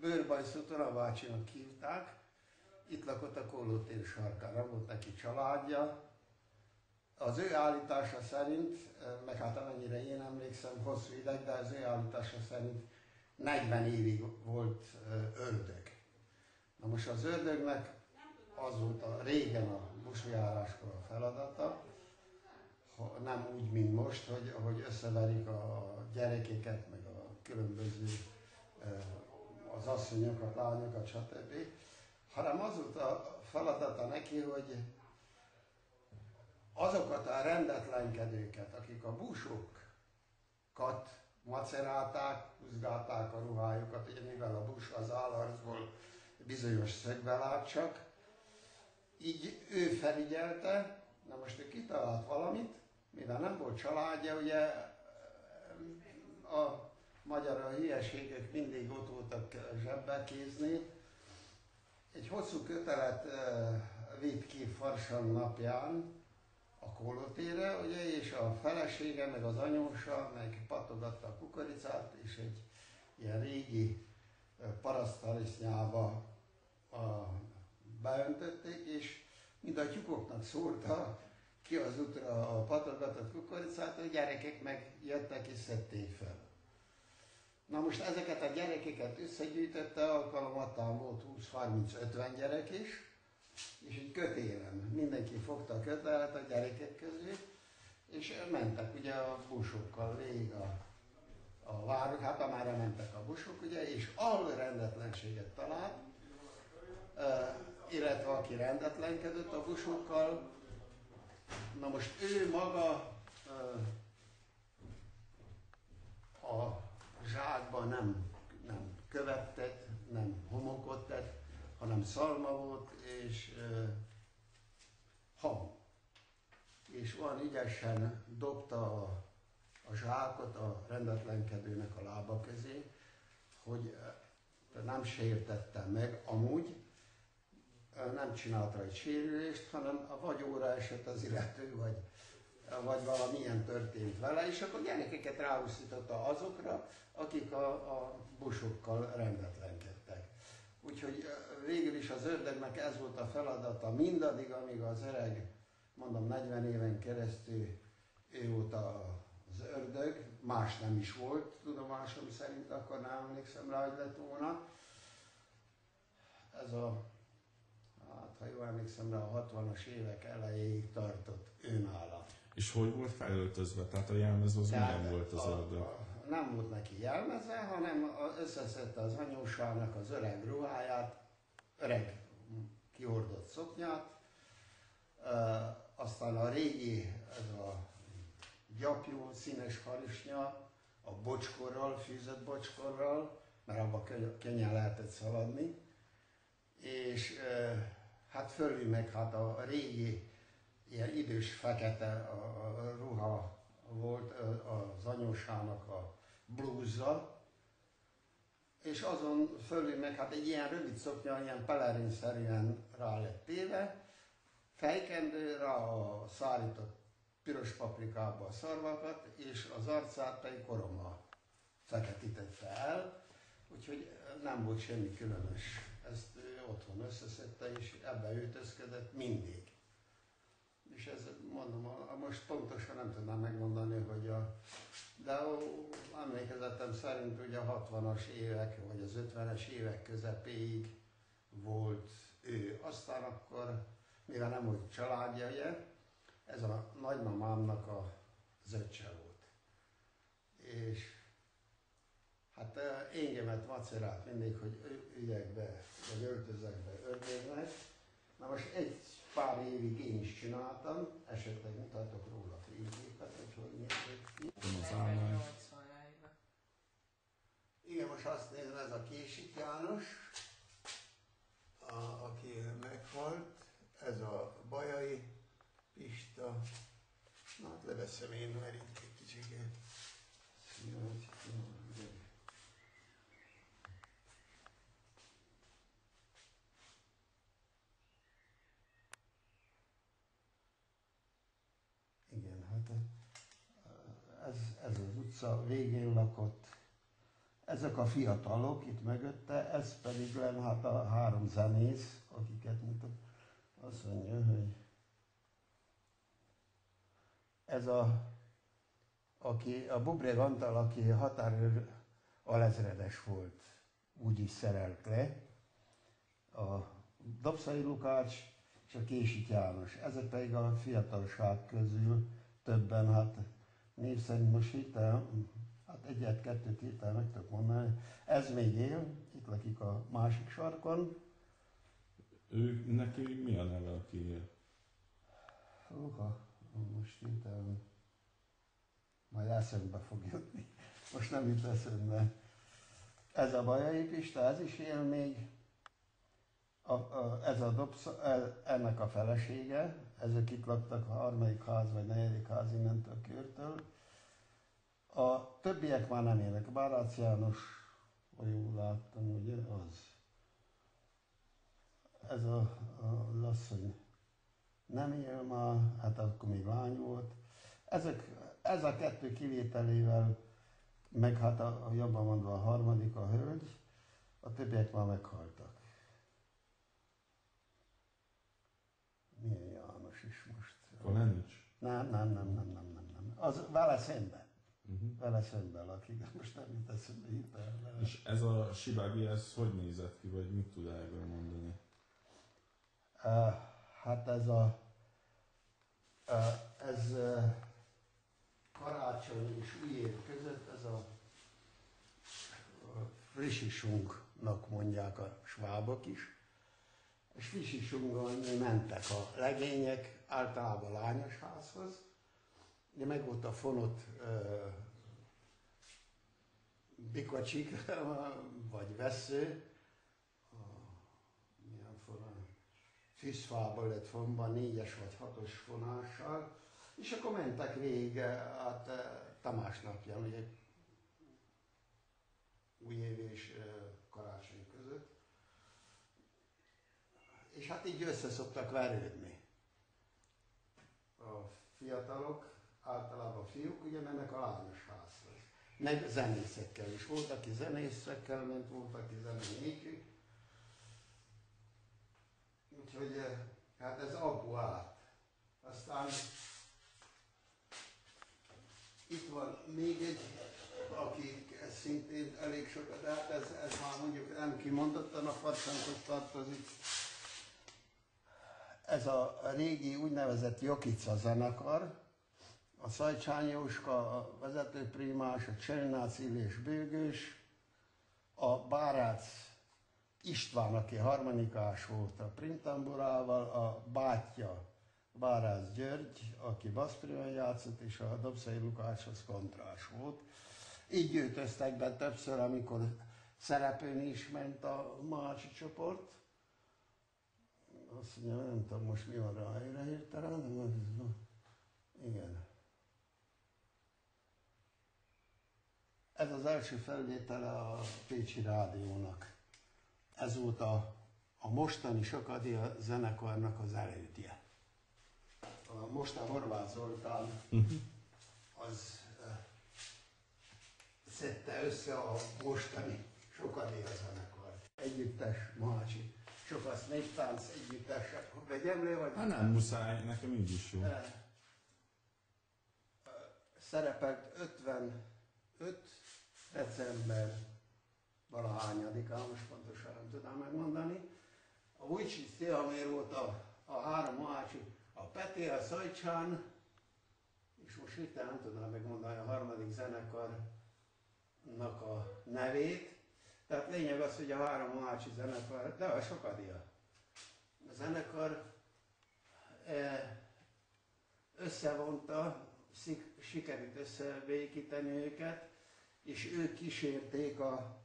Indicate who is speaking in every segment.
Speaker 1: Bőrbajszúton a bácsinak hívták, itt lakott a Kólótér sarkára, volt neki családja. Az ő állítása szerint, meg hát amennyire én emlékszem, hosszú ideg, de az ő állítása szerint 40 évig volt ördög. Na most az ördögnek az volt a régen a busjáráskor a feladata, nem úgy, mint most, hogy, hogy összeverik a gyerekeket, meg a különböző az asszonyokat, lányokat, stb. Hanem az volt a feladata neki, hogy azokat a rendetlenkedőket, akik a búsokat macerálták, húzgálták a ruhájukat, ugye mivel a bus az állarcból bizonyos szögbe lát csak, így ő felügyelte, na most ő kitalált valamit, mivel nem volt családja, ugye a magyar a hülyeségek mindig ott voltak zsebbe kézni. Egy hosszú kötelet vitt ki Farsan napján a kólótére, ugye, és a felesége, meg az anyósa, meg patogatta a kukoricát, és egy ilyen régi parasztarisznyába beöntötték, és mind a tyúkoknak szórta ki az útra a patogatott kukoricát, a gyerekek meg jöttek és szedték fel. Na most ezeket a gyerekeket összegyűjtötte, alkalomattán volt 20-30-50 gyerek is, és egy kötélen mindenki fogta a kötelet a gyerekek közé, és mentek ugye a busokkal végig a, a várok, hát már mentek a busok, ugye, és ahol rendetlenséget talált, illetve aki rendetlenkedett a busokkal, na most ő maga a zsákban nem, nem követ tett, nem homokot tett, hanem szalma volt, és uh, ham. És olyan ügyesen dobta a, a zsákot a rendetlenkedőnek a lába közé, hogy nem sértette meg amúgy, nem csinálta egy sérülést, hanem a vagy óra esett az illető, vagy vagy valamilyen történt vele, és akkor gyerekeket ráúszította azokra, akik a, a busokkal rendetlenkedtek. Úgyhogy végül is az ördögnek ez volt a feladata mindaddig, amíg az öreg, mondom 40 éven keresztül ő volt az ördög, más nem is volt, tudomásom szerint, akkor nem emlékszem rá, hogy lett volna. Ez a, hát ha jól emlékszem rá, a 60-as évek elejéig tartott önállap.
Speaker 2: És hogy volt felöltözve? Tehát a jelmez az milyen volt az ördög?
Speaker 1: Nem volt neki jelmeze, hanem összeszedte az anyósának az öreg ruháját, öreg kiordott szoknyát, aztán a régi, ez a gyapjú, színes harisnya, a bocskorral, fűzött bocskorral, mert abba könnyen lehetett szaladni, és hát fölül meg hát a régi ilyen idős fekete a, a ruha volt az anyósának a blúzza, és azon fölül meg hát egy ilyen rövid szoknya, ilyen pelerinszerűen rá lett téve, fejkendőre a szárított piros paprikába a szarvakat, és az arcát pedig koroma feketítette el, úgyhogy nem volt semmi különös. Ezt ő otthon összeszedte, és ebbe öltözködött mindig és ez mondom, a, most pontosan nem tudnám megmondani, hogy a, de a, emlékezetem szerint ugye a 60-as évek, vagy az 50-es évek közepéig volt ő. Aztán akkor, mivel nem volt családja, ugye, ez a nagymamámnak a zöccse volt. És hát engemet macerált mindig, hogy ügyek be, vagy öltözek be ördögnek. Na most egy pár évig én is csináltam, esetleg mutatok róla fényképet, hogy hogy nézett ki. Igen, most azt nézem, ez a Késik János, a, aki meghalt, ez a Bajai Pista, na hát leveszem én, mert itt egy kicsit. Igen, hát ez, ez az utca végén lakott. ezek a fiatalok itt mögötte, ez pedig len hát a három zenész, akiket mutat. Azt mondja, hogy ez a, aki, a Bubré Antal, aki határőr alezredes volt, úgy is szerelt le. A Dobszai Lukács és a Késik János. Ezek pedig a fiatalság közül többen, hát név szerint most hirtelen, hát egyet, kettőt hirtelen meg tudok mondani. Ez még él, itt lakik a másik sarkon.
Speaker 2: Ő, neki mi a neve, aki él?
Speaker 1: Húha, most hirtelen majd eszembe fog jutni. Most nem jut eszembe. Ez a Bajai Pista, ez is él még. A, a, ez a dobsz, ennek a felesége, ezek itt laktak a harmadik ház vagy negyedik ház innentől körtől. A többiek már nem élnek. Bárácz János, ha jól láttam, ugye, az. Ez a, a lasszony nem él már, hát akkor még lány volt. Ezek, ez a kettő kivételével, meg hát a, a jobban mondva a harmadik, a hölgy, a többiek már meghaltak. Milyen is most?
Speaker 2: Kalenics?
Speaker 1: Nem, nem, nem, nem, nem, nem, nem. Az vele szemben.
Speaker 2: Uh-huh.
Speaker 1: Vele szemben lakik, most nem jut eszembe hirtelen.
Speaker 2: És ez a Sibági, ez hogy nézett ki, vagy mit tud erről mondani?
Speaker 1: Uh, hát ez a uh, ez uh, karácsony és új év között ez a, a frissisunknak mondják a svábok is. És frissisunggal mentek a legények, általában lányos házhoz, de meg volt a fonott uh, bikacsik, vagy vesző, milyen fonal, fűszfából lett fonva négyes vagy hatos fonással, és akkor mentek végig hát Tamás napján, ugye új év és karácsony. És hát így össze szoktak verődni. A fiatalok, általában fiúk, ugye mennek a lányos házhoz. Meg zenészekkel is. Volt, aki zenészekkel ment, volt, aki zenéjékük. Úgyhogy hát ez abból át. Aztán itt van még egy, aki szintén elég sokat, de hát ez, ez már mondjuk nem kimondottan a farsankhoz tartozik. Ez a régi úgynevezett Jokica zenekar, a Szajcsán Jóska, a vezetőprimás, a Cselnác Illés Bőgős, a Bárác István, aki harmonikás volt a primtamburával, a bátyja Bárász György, aki baszprion játszott, és a Dobszai Lukácshoz kontrás volt. Így gyűjtöztek be többször, amikor szerepelni is ment a Mácsi csoport. Azt mondja, nem tudom most mi van rá helyre hirtelen, de az, igen. Ez az első felvétele a Pécsi Rádiónak. Ez volt a, a mostani Sokadia zenekarnak az elődje a mostan Horváth Zoltán az uh, szedte össze a mostani sokadél zenekar. Együttes, Mácsi, Sokasz néptánc együttesek. Vegyem le, vagy?
Speaker 2: Hát nem muszáj, nekem így is jó.
Speaker 1: Szerepelt 55 december valahányadikán, most pontosan nem tudom megmondani. A Vujcsic Tihamér volt a, a három Mácsi a Peti, a Szajcsán, és most itt nem tudom megmondani a harmadik zenekarnak a nevét. Tehát lényeg az, hogy a három Mohácsi zenekar, de a sokadia. A zenekar e, összevonta, sikerült összebékíteni őket, és ők kísérték a,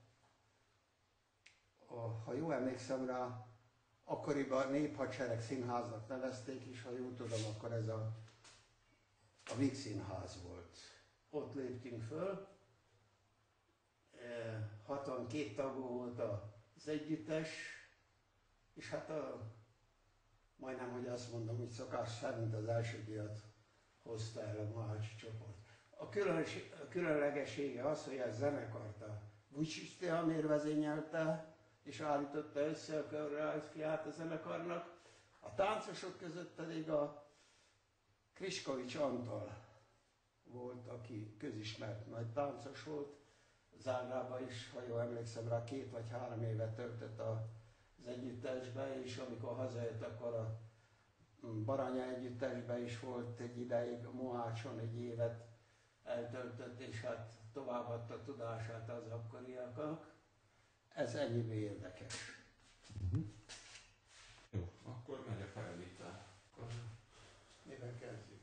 Speaker 1: a ha jól emlékszem rá, akkoriban néphadsereg színháznak nevezték, és ha jól tudom, akkor ez a, a Víg színház volt. Ott léptünk föl, 62 tagú volt az együttes, és hát a, majdnem, hogy azt mondom, hogy szokás szerint az első díjat hozta el a Mahácsi csoport. A, különös, a különlegessége az, hogy a zenekart a Vujcsisztihamér vezényelte, és állította össze a koreográfiát a zenekarnak. A táncosok között pedig a Kriskovics Antal volt, aki közismert nagy táncos volt. Zágrába is, ha jól emlékszem rá, két vagy három évet töltött az együttesbe, és amikor hazajött, akkor a Baranya együttesbe is volt egy ideig, Mohácson egy évet eltöltött, és hát továbbadta tudását az akkoriaknak. Ez ennyi érdekes.
Speaker 2: Uh-huh. Jó, akkor megy a felvétel.
Speaker 1: Mivel kezdjük?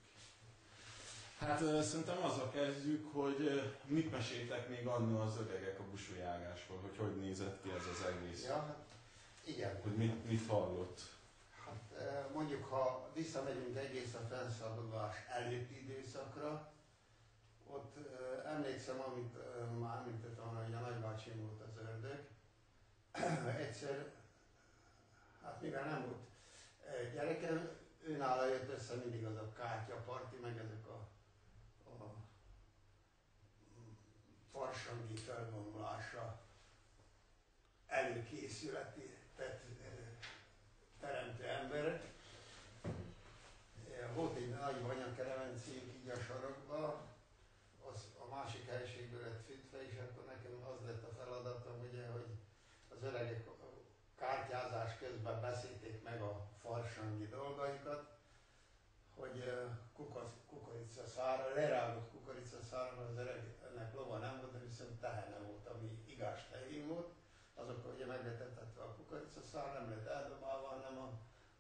Speaker 2: Hát szerintem azzal kezdjük, hogy mit meséltek még annó az öregek a busójárásról, hogy hogy nézett ki ez az egész.
Speaker 1: Ja, hát igen.
Speaker 2: Hogy mit, mit hallott.
Speaker 1: Hát mondjuk, ha visszamegyünk egész a felszabadulás előtti időszakra, ott emlékszem, amit már említettem, hogy a nagybácsim volt az ördög. Egyszer, hát mivel nem volt gyerekem, őnála jött össze mindig az a kártyaparti, meg ezek a farsangi felvonulásra előkészületi tehát, teremtő emberek. Volt egy nagy vanyakeremencénk így a sarokba, az a másik helységből lett fűtve, és akkor nekem az lett a feladatom, ugye, hogy az öregek kártyázás közben beszélték meg a farsangi dolgaikat, hogy kukorica szára, lerágott kukorica szára, az öregnek lova nem volt, de viszont tehene volt, ami igás tehén volt, azok ugye megletettetve a kukorica szár, nem lett eldobálva, hanem a,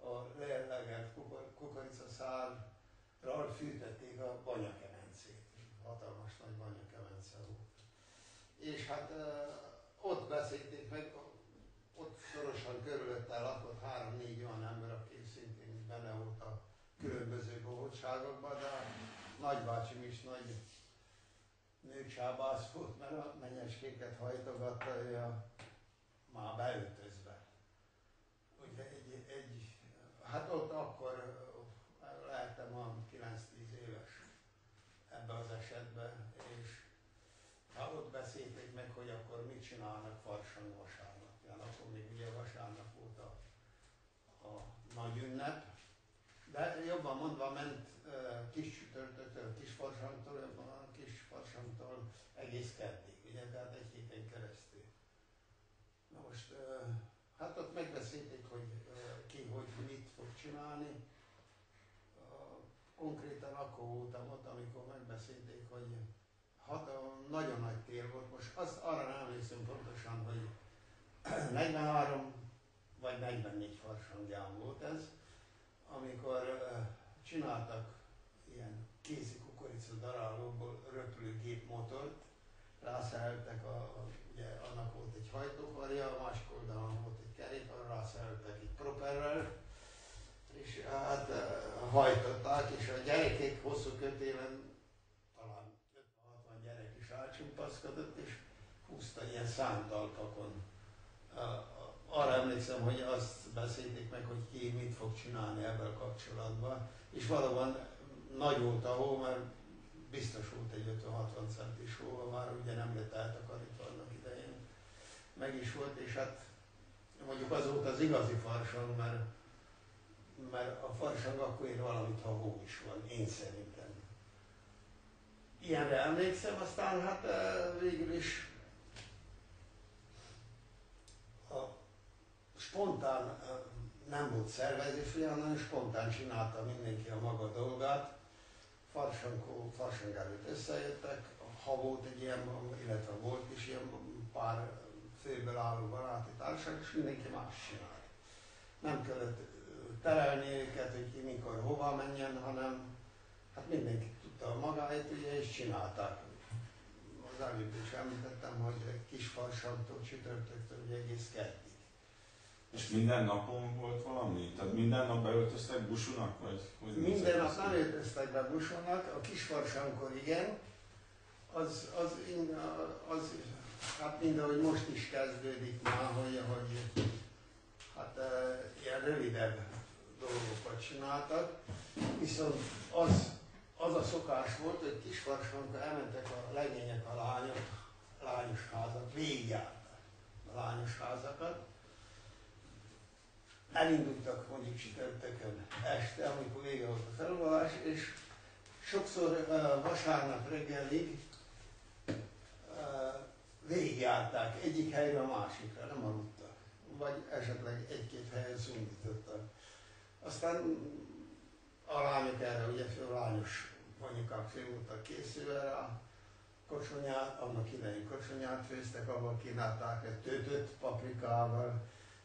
Speaker 1: a lelegelt kukorica szárral fűtették a banyakemencét. Hatalmas nagy banyakemence volt. És hát ott beszélték meg, ott szorosan körülötte lakott három-négy olyan ember, aki szintén benne volt a különböző bohótságokban, de a nagybácsim is nagy nőcsábász volt, mert a menyeskéket hajtogatta, ő a, már beöltözve. Ugye egy, egy, hát ott akkor lehettem a 9-10 éves ebbe az esetben, és hát ott beszélték meg, hogy akkor mit csinálnak Farsang vasárnap. Akkor még ugye vasárnap volt a, a nagy ünnep, de jobban mondva ment uh, kis csütörtöktől, kis farsangtól, jobban a kis farsangtól egész keddig, ugye, tehát egy héten keresztül. Na most, uh, hát ott megbeszélték, hogy uh, ki, hogy mit fog csinálni. Uh, konkrétan akkor voltam ott, amikor megbeszélték, hogy hat, nagyon nagy tér volt. Most azt arra nem emlékszem pontosan, hogy 43 vagy 44 farsangján volt ez, amikor csináltak ilyen kézi kukorica darálóból röplő motort, rászereltek, a, ugye annak volt egy hajtókarja, a másik oldalon volt egy kerék, arra rászereltek egy properrel, és hát uh, hajtották, és a gyerekek hosszú kötélen talán 50-60 gyerek is elcsumpaszkodott, és húzta ilyen számtalpakon arra emlékszem, hogy azt beszélték meg, hogy ki mit fog csinálni ebben kapcsolatban, és valóban nagy volt a hó, mert biztos volt egy 50-60 centis hó, már ugye nem lett eltakarítva annak idején. Meg is volt, és hát mondjuk az volt az igazi farsang, mert, mert a farsang akkor ér valamit, ha hó is van, én szerintem. Ilyenre emlékszem, aztán hát végül is spontán nem volt szervezés, hanem spontán csinálta mindenki a maga dolgát. Farsankó, farsang előtt összejöttek, ha volt egy ilyen, illetve volt is ilyen pár főből álló baráti társaság, és mindenki más csinált. Nem kellett terelni őket, hogy ki mikor hova menjen, hanem hát mindenki tudta a magáit, ugye, és csinálták. Az előbb is említettem, hogy kis farsangtól csütörtöktől ugye egész kett
Speaker 2: és minden napon volt valami? Tehát minden nap beöltöztek busunak? Vagy
Speaker 1: hogy minden nap nem öltöztek be busunak, a kisfarsankor igen, az, az, az, hát mind ahogy most is kezdődik már, hogy, hogy hát e, ilyen rövidebb dolgokat csináltak, viszont az, az a szokás volt, hogy kisfarsankor elmentek a legények, a lányok lányos házak, végigjárták a lányos házakat. Elindultak mondjuk csütörtökön este, amikor vége volt a felvonulás, és sokszor vasárnap reggelig uh, végigjárták egyik helyre a másikra, nem aludtak. Vagy esetleg egy-két helyen szundítottak. Aztán a lányok erre, ugye fő lányos anyukák fő voltak készülve rá, kocsonyát, annak idején kocsonyát főztek, abban kínálták egy töltött paprikával,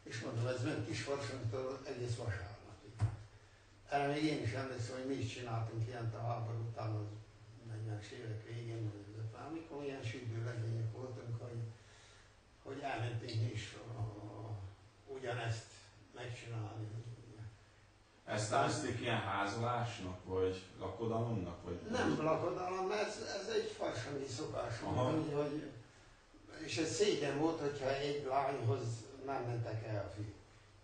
Speaker 1: és mondom, ez ment kis farsonytól egész vasárnapig. Erre még én is emlékszem, hogy mi is csináltunk ilyen a háború után az 40-es évek végén, vagy az amikor ilyen sütő legények voltunk, hogy, hogy elmentünk is a, a, ugyanezt megcsinálni.
Speaker 2: Ezt nevezték ilyen házolásnak, vagy lakodalomnak? Vagy
Speaker 1: nem lakodalom, ez, ez egy farsangi szokás, hogy, hogy, és ez szégyen volt, hogyha egy lányhoz nem mentek el a fiúk.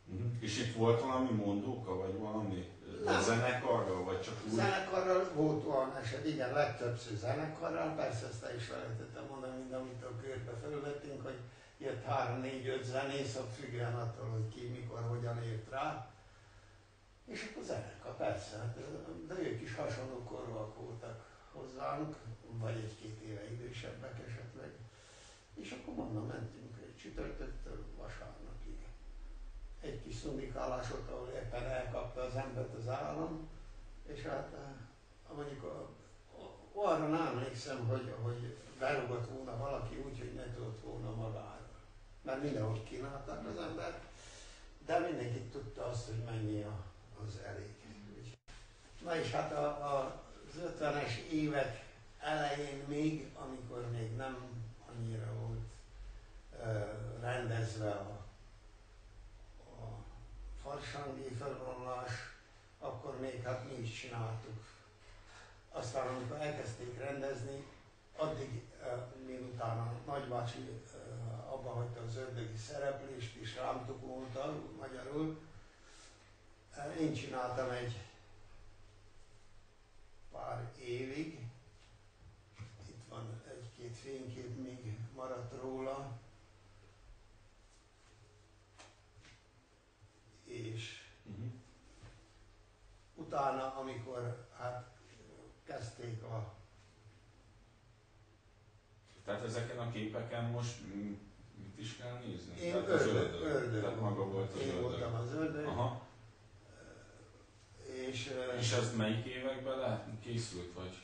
Speaker 2: Uh-huh. És itt volt valami mondóka, vagy valami
Speaker 1: nem.
Speaker 2: zenekarral, vagy csak úgy?
Speaker 1: Zenekarral volt olyan eset, igen, legtöbbször zenekarral, persze ezt el is lehetettem mondani, mind amit a körbe felvettünk, hogy jött három-négy-öt zenész, függően attól, hogy ki, mikor, hogyan ért rá és akkor zenekar, persze, hát, de ők is hasonló korúak voltak hozzánk, vagy egy-két éve idősebbek esetleg. És akkor mondom, mentünk egy vasárnapig. Egy kis szundikálás ott, ahol éppen elkapta az embert az állam, és hát eh, mondjuk a, arra nem emlékszem, hogy, hogy berúgott volna valaki úgy, hogy ne tudott volna magára. Mert mindenhol kínálták az embert, de mindenki tudta azt, hogy mennyi a az elég. Na és hát a, a, az 50-es évek elején még, amikor még nem annyira volt uh, rendezve a, a farsangi felvonulás, akkor még hát mi is csináltuk. Aztán amikor elkezdték rendezni, addig uh, miután a nagybácsi uh, abba hagyta az ördögi szereplést, és rám tukulta magyarul, én csináltam egy pár évig, itt van egy-két fénykép még maradt róla, és uh-huh. Utána, amikor hát kezdték a
Speaker 2: tehát ezeken a képeken most mit is kell nézni?
Speaker 1: Én Tehát ördög, ördög. ördög.
Speaker 2: Tehát maga volt az
Speaker 1: Én
Speaker 2: ördög.
Speaker 1: voltam az ördög. Aha.
Speaker 2: És, és ez melyik években lehet, készült, vagy?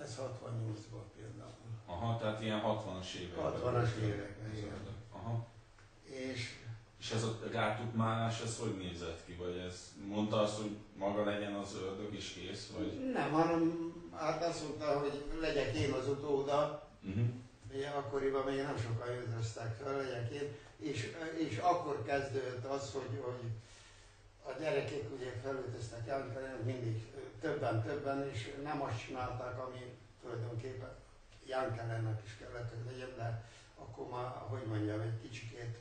Speaker 1: Ez 68-ban például.
Speaker 2: Aha, tehát ilyen 60-as években.
Speaker 1: 60-as években, igen.
Speaker 2: Aha.
Speaker 1: És,
Speaker 2: és ez a rátukmálás, ez hogy nézett ki? Vagy ez mondta azt, hogy maga legyen az ördög és kész? Vagy?
Speaker 1: Nem, hanem hát azt mondta, hogy legyek én az utóda. Uh-huh. Ugye akkoriban még nem sokan jöttöztek fel, legyek én. És, és akkor kezdődött az, hogy, hogy a gyerekek ugye felültöztek Jankelennek mindig többen-többen, és nem azt csinálták, ami tulajdonképpen Jankelennek is kellett, hogy legyen, de akkor már, hogy mondjam, egy kicsikét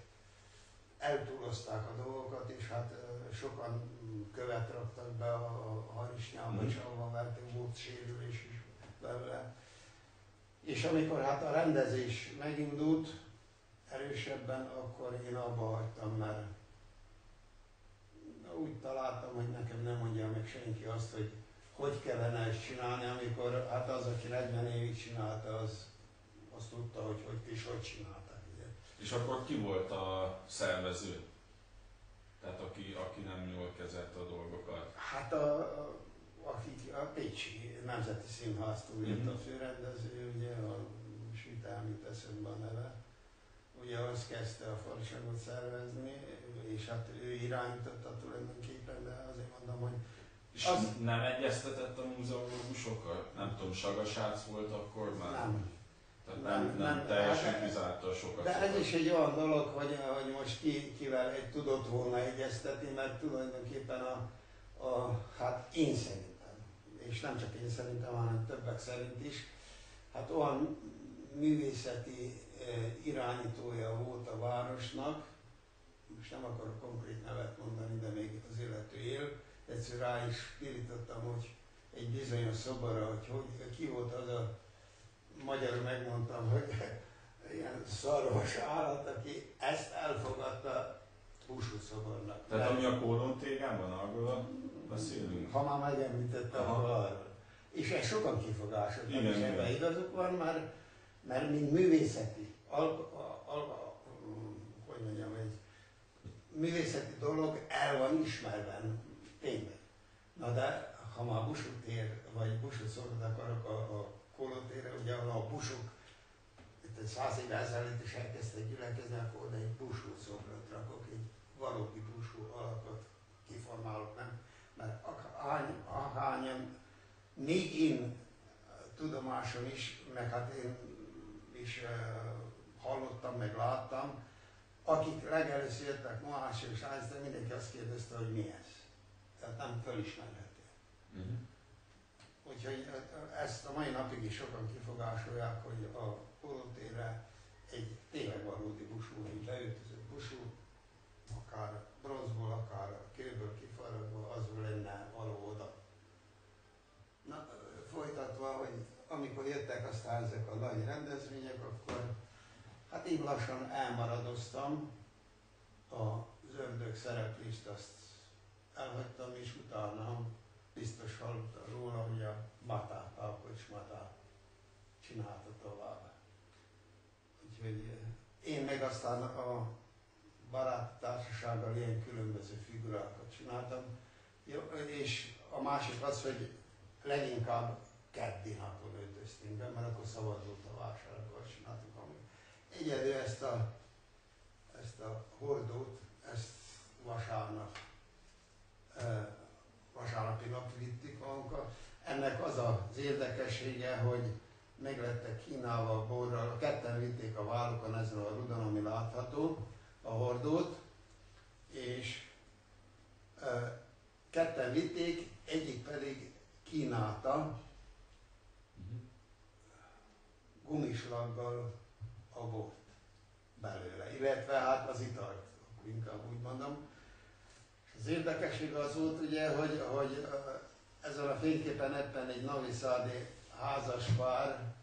Speaker 1: eltúlozták a dolgokat, és hát sokan követ raktak be a harisnyába, és ahova verték, volt sérülés is belőle. És amikor hát a rendezés megindult erősebben, akkor én abba hagytam, mert úgy találtam, hogy nekem nem mondja meg senki azt, hogy hogy kellene ezt csinálni, amikor hát az, aki 40 évig csinálta, az, azt tudta, hogy hogy is hogy csinálták.
Speaker 2: És akkor ki volt a szervező? Tehát aki, aki nem jól kezelte a dolgokat?
Speaker 1: Hát a, a, aki, a Pécsi Nemzeti Színháztól jött mm-hmm. a főrendező, ugye, a Sütelmi eszembe a neve. Ugye az kezdte a farsangot szervezni, és hát ő irányította tulajdonképpen, de azért mondom, hogy
Speaker 2: és az... nem egyeztetett a múzeológusokkal? Nem tudom, Sagasác volt akkor már?
Speaker 1: Nem.
Speaker 2: Tehát nem, nem, nem, teljesen hát, kizárta sokat.
Speaker 1: De ez is egy olyan dolog, hogy, hogy most ki, kivel egy tudott volna egyeztetni, mert tulajdonképpen a, a, hát én szerintem, és nem csak én szerintem, hanem többek szerint is, hát olyan művészeti eh, irányítója volt a városnak, most nem akarok konkrét nevet mondani, de még az illető él, egyszer rá is pirítottam, hogy egy bizonyos szobora, hogy, hogy ki volt az a magyarul megmondtam, hogy szarvas állat, aki ezt elfogadta búsúszobornak.
Speaker 2: Tehát ami a kólon tégában, arról beszélünk?
Speaker 1: Ha már megemlítettem, akkor arról. És ez sokan kifogások,
Speaker 2: Igen,
Speaker 1: és ebben igazuk van, mert, mert mint művészeti, al, al, al, hogy mondjam, egy művészeti dolog el van ismerve, tényleg. Na de ha már Busú tér, vagy Busú szobrot akarok a, a kolótérre, ugye ahol a busok itt egy száz éve ezelőtt is elkezdtek gyülekezni, akkor oda egy busú szobrot rakok, egy valódi busú alakot kiformálok, nem? Mert ahány, ahányan, még én tudomásom is, meg hát én is uh, hallottam, meg láttam, akik legelőször jöttek Mohács és de mindenki azt kérdezte, hogy mi ez. Tehát nem fölismerhető.
Speaker 2: Uh-huh.
Speaker 1: Úgyhogy ezt a mai napig is sokan kifogásolják, hogy a kolótérre egy tényleg valódi busú, egy beöltözött busú, akár bronzból, akár kőből kifaragva, az lenne való oda. Na, folytatva, hogy amikor jöttek aztán ezek a nagy rendezvények, akkor hát én lassan elmaradoztam, az ördög szereplést azt elhagytam, és utána biztos hallotta róla, hogy a Matá, Pálkocs Matá csinálta tovább. Úgyhogy eh, én meg aztán a baráti társasággal ilyen különböző figurákat csináltam. És a másik az, hogy leginkább keddi napon öltöztünk be, mert akkor szabad volt a vásár, akkor csináltuk. Egyedül ezt a, ezt a hordót, ezt vasárnap eh, vasárnapi nap vittük magunkat. Ennek az az érdekessége, hogy meg lettek kínálva a borral, ketten vitték a vállukon ezen a rudon, ami látható, a hordót, és e, ketten vitték, egyik pedig kínálta gumislaggal a bort belőle, illetve hát az italt, inkább úgy mondom. Az érdekesség az volt ugye, hogy, hogy ezen a fényképen ebben egy Naviszádi házas pár,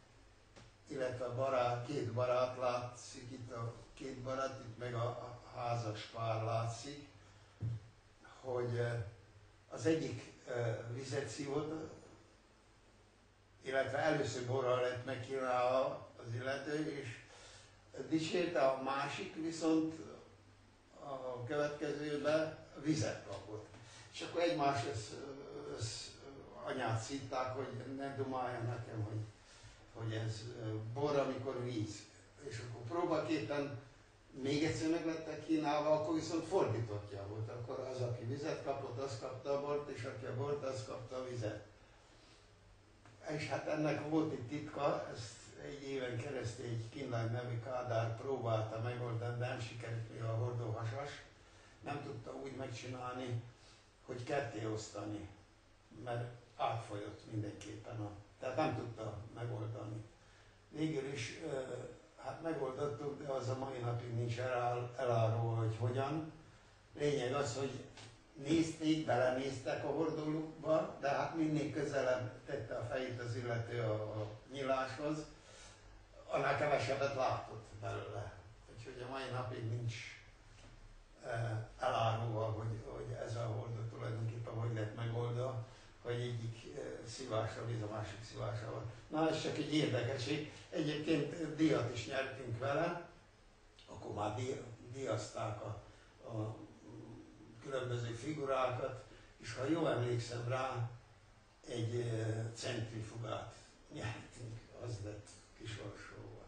Speaker 1: illetve barát, két barát látszik, itt a két barát, itt meg a, a házas pár látszik, hogy az egyik vizet szívott, illetve először borral lett megkínálva az illető, és dicsérte a másik, viszont a következőben vizet kapott. És akkor egymás ezt, ezt anyát szitták, hogy ne dumálja nekem, hogy, hogy ez bor, amikor víz. És akkor próbaképpen még egyszer meg lettek kínálva, akkor viszont fordítottja volt. Akkor az, aki vizet kapott, az kapta a bort, és aki a bort, az kapta a vizet. És hát ennek volt egy titka, ezt egy éven keresztül egy Kinlány nevű Kádár próbálta megoldani, de nem sikerült még a hordóhasas. Nem tudta úgy megcsinálni, hogy ketté osztani, mert átfolyott mindenképpen. A, tehát nem tudta megoldani. Végül is hát megoldottuk, de az a mai napig nincs elár, elárulva, hogy hogyan. Lényeg az, hogy nézték, belenéztek a hordólukba, de hát minél közelebb tette a fejét az illető a, a nyiláshoz, annál kevesebbet látott belőle. Úgyhogy a mai napig nincs elárulva, hogy, hogy ez a hordó tulajdonképpen hogy lett megoldva, hogy egyik e, szívása víz, a másik szívása van. Na ez csak egy érdekesség. Egyébként díjat is nyertünk vele, akkor már díj, díjazták a, a különböző figurákat, és ha jól emlékszem rá, egy e, centrifugát nyertünk, az lett kisorsolva.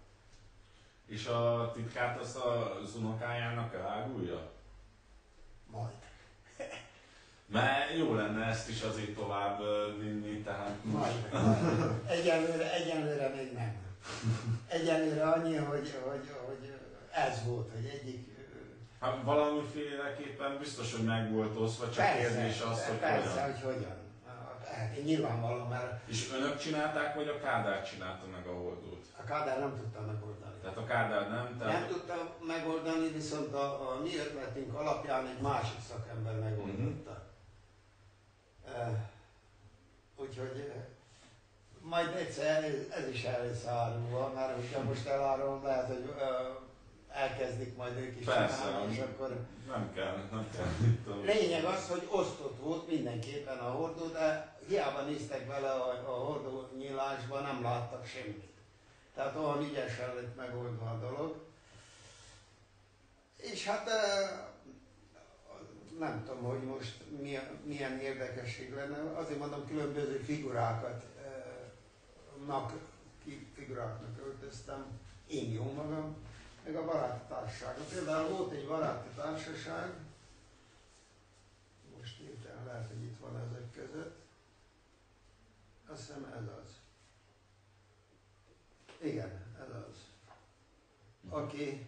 Speaker 2: És a titkát azt az unokájának elárulja?
Speaker 1: Majd.
Speaker 2: Mert jó lenne ezt is azért tovább vinni, tehát
Speaker 1: Majd. majd. Egyenlőre, egyenlőre még nem. Egyenlőre annyi, hogy, hogy, hogy ez volt, hogy egyik
Speaker 2: hát valamiféleképpen biztos, hogy meg volt osztva, csak kérdés az, hogy
Speaker 1: persze,
Speaker 2: hogyan.
Speaker 1: hogy hogyan. Hát nyilvánvalóan, mert
Speaker 2: És önök csinálták, vagy a Kádár csinálta meg a holdót?
Speaker 1: a Kádár nem tudta megoldani.
Speaker 2: Tehát a Kádár nem, tehát...
Speaker 1: Nem tudta megoldani, viszont a, a mi ötletünk alapján egy másik szakember megoldotta. Uh, úgyhogy uh, majd egyszer ez is el lesz árulva, mert hogyha most elárulom, lehet, hogy ö, elkezdik majd ők is
Speaker 2: Persze,
Speaker 1: csinálni, és akkor
Speaker 2: Nem kell, nem kell.
Speaker 1: Lényeg az, hogy osztott volt mindenképpen a hordó, de hiába néztek bele a, a hordó nyílásba, nem láttak semmit. Tehát olyan ügyesen lett megoldva a dolog. És hát nem tudom, hogy most milyen, milyen érdekesség lenne. Azért mondom, különböző figurákat nak, figuráknak öltöztem, én jó magam, meg a baráti társaság. Például volt egy baráti társaság, most hirtelen lehet, hogy itt van ezek között. Azt hiszem ez az. Igen, ez az. Aki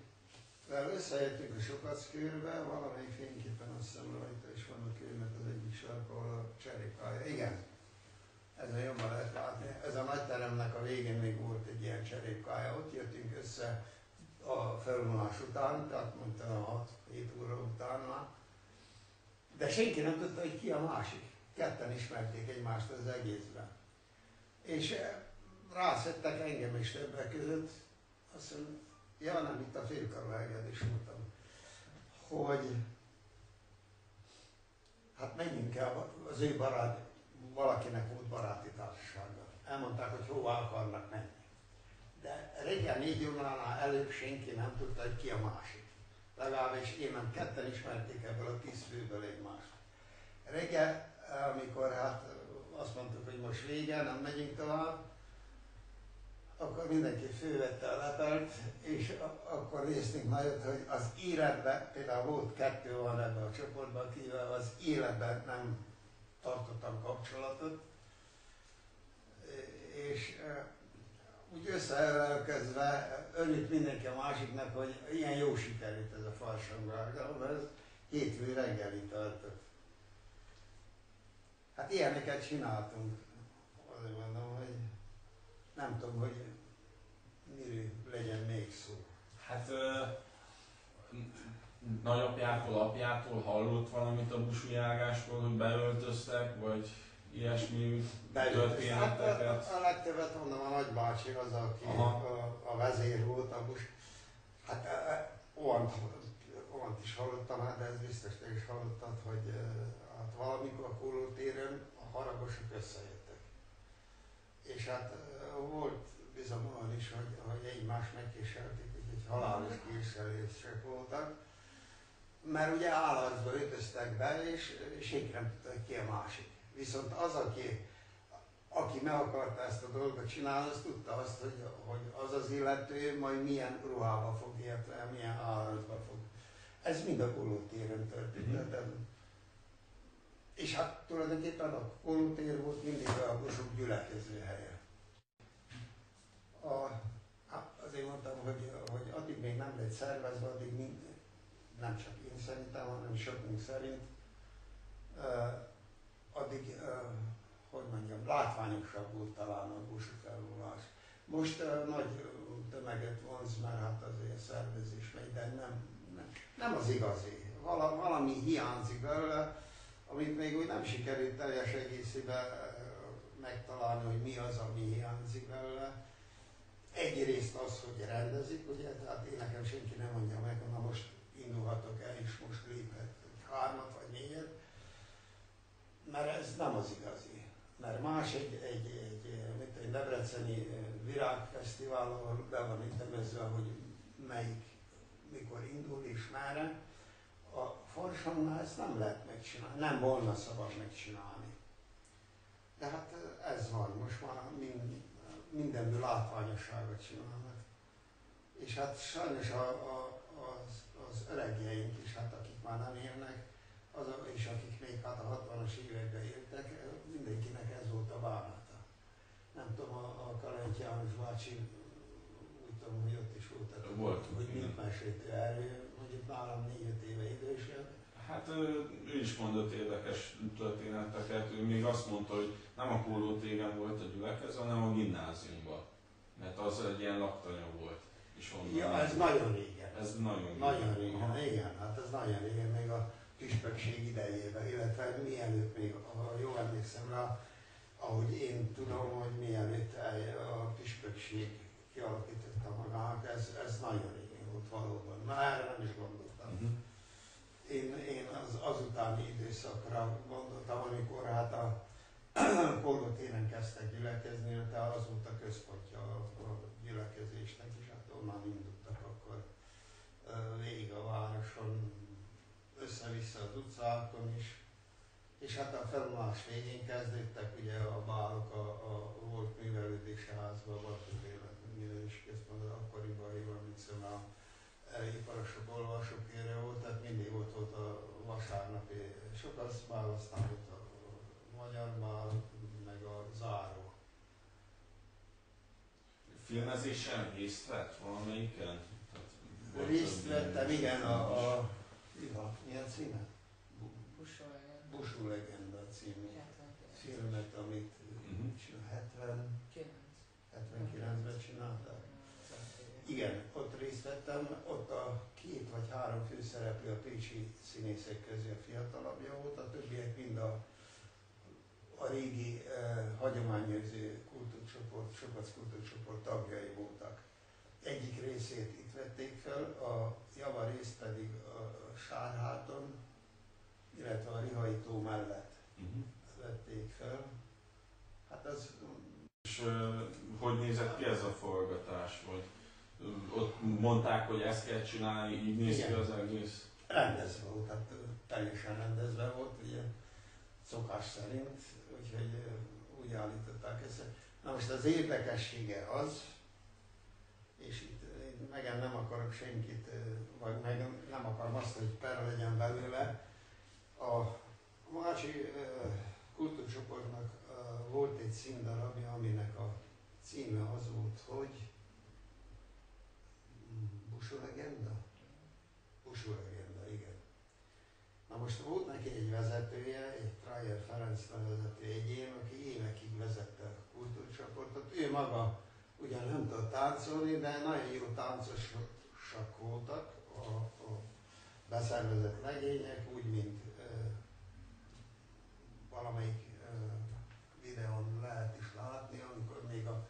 Speaker 1: vel összejöttünk a sokackőrbe, valamelyik fényképen azt hiszem rajta is van a kőnek az egyik sarka, ahol a cserépálya. Igen, ezen jobban lehet látni. Ez a nagy teremnek a végén még volt egy ilyen cserépkája. Ott jöttünk össze a felvonás után, tehát mondtam a 6-7 óra után már. De senki nem tudta, hogy ki a másik. Ketten ismerték egymást az egészben. És eh, rászettek engem is többek között. Azt mondom, ja nem, itt a félkarú is voltam, hogy hát menjünk el, az ő barát, valakinek volt baráti társasága. Elmondták, hogy hova akarnak menni. De reggel négy óránál előbb senki nem tudta, hogy ki a másik. Legalábbis én nem ketten ismerték ebből a tíz főből egymást. Reggel, amikor hát azt mondtuk, hogy most vége, nem megyünk tovább, akkor mindenki fővette a lepelt, és akkor néztünk nagyot, hogy az életben, például volt kettő van ebben a csoportban, akivel az életben nem tartottam kapcsolatot, és úgy összeelkezve örült mindenki a másiknak, hogy ilyen jó sikerült ez a farsangvágás, mert ez hétfő reggeli tartott. Hát ilyeneket csináltunk. Azért mondom, hogy nem tudom, hogy miről legyen még szó.
Speaker 2: Hát ö, nagyapjától, apjától hallott valamit a busujárásról, hogy beöltöztek, vagy ilyesmi
Speaker 1: Hát
Speaker 2: történeteket?
Speaker 1: a, a legtöbbet mondom, a nagybácsi az, aki
Speaker 2: Aha.
Speaker 1: a, a, vezér volt, a bus. Hát olyan, olyan is hallottam, hát ez biztos te is hallottad, hogy hát valamikor a kólótéren a haragosok összejöttek. És hát volt bizony olyan is, hogy, hogy egymást megkísérték, úgyhogy halálos kísérlések voltak. Mert ugye állatba ötöztek be, és senki nem tudta, hogy ki a másik. Viszont az, aki, aki meg akarta ezt a dolgot csinálni, az tudta azt, hogy, hogy az az illető majd milyen ruhába fog, illetve milyen állatba fog. Ez mind a kolótéren történt.
Speaker 2: Mhm.
Speaker 1: És hát tulajdonképpen a kolótér volt mindig a busok gyülekező helye. A, azért mondtam, hogy, hogy addig még nem lett szervezve, addig mind, nem csak én szerintem, hanem sokunk szerint, uh, addig, uh, hogy mondjam, látványosabb volt talán a busi felvonás. Most uh, nagy tömeget vonz, mert hát azért szervezés megy, de nem, nem, nem az igazi. Vala, valami hiányzik belőle, amit még úgy nem sikerült teljes egészében uh, megtalálni, hogy mi az, ami hiányzik belőle. Egyrészt az, hogy rendezik, ugye, tehát én nekem senki nem mondja meg, na most indulhatok el, és most léphet hármat vagy négyet, mert ez nem az igazi. Mert más egy, egy, egy, mit egy debreceni virágfesztivál, ahol be van ütemezve, hogy melyik, mikor indul és merre. A Forsangnál ezt nem lehet megcsinálni, nem volna szabad megcsinálni. De hát ez van, most már mind, mindenből látványosságot csinálnak. És hát sajnos a, a, az, az öregjeink is, hát akik már nem élnek, azok is, akik még hát a 60-as években éltek, mindenkinek ez volt a bánata. Nem tudom, a, a Kalent János bácsi, úgy tudom, hogy ott is volt, tehát,
Speaker 2: Voltunk,
Speaker 1: hogy
Speaker 2: igen.
Speaker 1: mit mesélt ő erről, mondjuk nálam 4-5 éve idősebb.
Speaker 2: Hát ő, is mondott érdekes történeteket. Ő még azt mondta, hogy nem a pólótéren volt a gyülekez, hanem a gimnáziumban. Mert az egy ilyen laktanya volt. És
Speaker 1: Ja, ez nagyon régen.
Speaker 2: Ez nagyon
Speaker 1: Nagyon régen,
Speaker 2: Aha.
Speaker 1: igen, hát ez nagyon régen, még a püspökség idejében, illetve mielőtt még, jól emlékszem rá, ahogy én tudom, hogy mielőtt el- a püspökség kialakította magának, ez, ez nagyon régen volt valóban. Na erre nem is gondoltam. Én, én az, azutáni időszakra gondoltam, amikor hát a téren kezdtek gyülekezni, tehát az volt a központja a, a gyülekezésnek, és hát onnan indultak akkor végig a városon, össze-vissza az utcákon is. És hát a felvonás végén kezdődtek ugye a bálok a, a volt művelődési házban, volt az életművelés központban, akkoriban én emlékszem a e, iparosok olvasókére volt, tehát mindig ott volt a vasárnapi sokasz bál, aztán volt a magyar bál, meg a záró.
Speaker 2: Filmezésen részt vett valamelyiken?
Speaker 1: Részt vettem, igen, a, a van, milyen címe? Busú legenda című
Speaker 3: 79.
Speaker 1: filmet, amit
Speaker 2: Mhm.
Speaker 1: uh 70, 79-ben csinálták. Igen, ott részt vettem, a vagy három főszereplő a pécsi színészek közül a fiatalabbja volt, a többiek mind a, a régi eh, hagyományőrző kultúrcsoport, Sokac kultúrcsoport tagjai voltak. Egyik részét itt vették fel, a java részt pedig a Sárháton, illetve a Rihai tó mellett
Speaker 2: Mhm.
Speaker 1: vették fel. Hát az
Speaker 2: És ö, hogy nézett ki ez a forgatás? Vagy ott mondták, hogy ezt kell csinálni, így néz ki az egész?
Speaker 1: Rendezve volt, tehát teljesen rendezve volt, ugye szokás szerint, úgyhogy úgy állították ezt. Na most az érdekessége az, és itt én meg nem akarok senkit, vagy meg nem akarom azt, hogy per legyen belőle, a Mácsi ö, kultúrcsoportnak volt egy színdarabja, aminek a címe az volt, hogy Busó legenda? Busó legenda, igen. Na most volt neki egy vezetője, egy Trajer Ferenc nevezető egyén, aki évekig vezette a kultúrcsoportot. Ő maga ugyan nem tudott táncolni, de nagyon jó táncosak voltak a, a beszervezett legények, úgy, mint ö, valamelyik ö, videón lehet is látni, amikor még a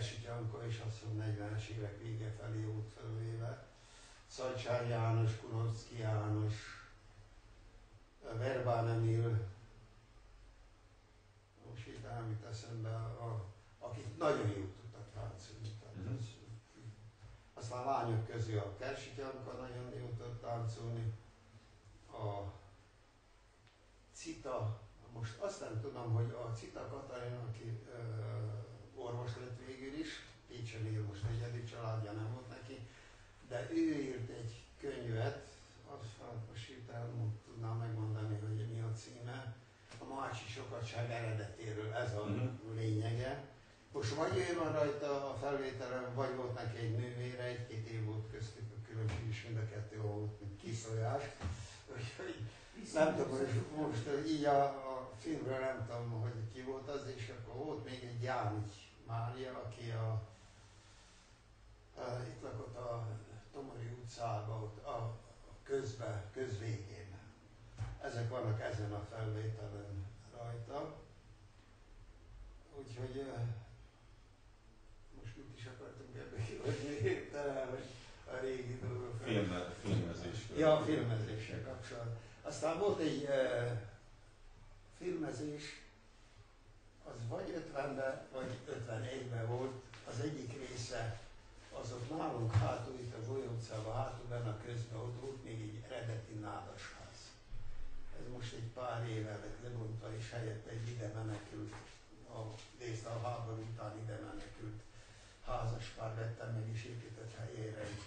Speaker 1: Kersi Gyanko is azt hiszem 40-es évek vége felé volt fölvéve. Szajcsár János, Kunocki János, Verbán Emil, most itt nem jut eszembe, a, akik nagyon jól tudtak táncolni.
Speaker 2: Mhm.
Speaker 1: az, aztán a lányok közül a Kersi Gyanka nagyon jól tudott táncolni, a Cita, most azt nem tudom, hogy a Cita Katalin, aki ö, orvos lett végül is, Most egyedi családja nem volt neki, de ő írt egy könyvet, azt hát most hirtelen tudnám megmondani, hogy mi a címe, a Mácsi Sokatság eredetéről, ez a
Speaker 2: Mhm.
Speaker 1: lényege. Most vagy ő van rajta a felvételen, vagy volt neki egy nővére, egy-két év volt köztük a különbség is, mind a kettő volt, mint kiszólyás. Úgyhogy nem tudom, hogy most így a, a filmről nem tudom, hogy ki volt az, és akkor volt még egy Jánics Mária, aki a itt lakott a Tomori utcában, ott a, közbe, közvégén. Ezek vannak ezen a felvételen rajta. Úgyhogy most mit is akartunk ebbe kihozni hogy a régi dolgok.
Speaker 2: Filme, filmezés.
Speaker 1: Ja, a filmezéssel kapcsolatban. Aztán volt egy uh, filmezés, az vagy 50-ben, vagy 51-ben volt, az egyik része, az ott nálunk hátul, itt a Golyó utcában, hátul benne a közben, ott volt még egy eredeti nádasház. Ez most egy pár éve lett lebontva, és helyette egy ide menekült, a, részt a háború után ide menekült házaspár vette meg és épített helyére egy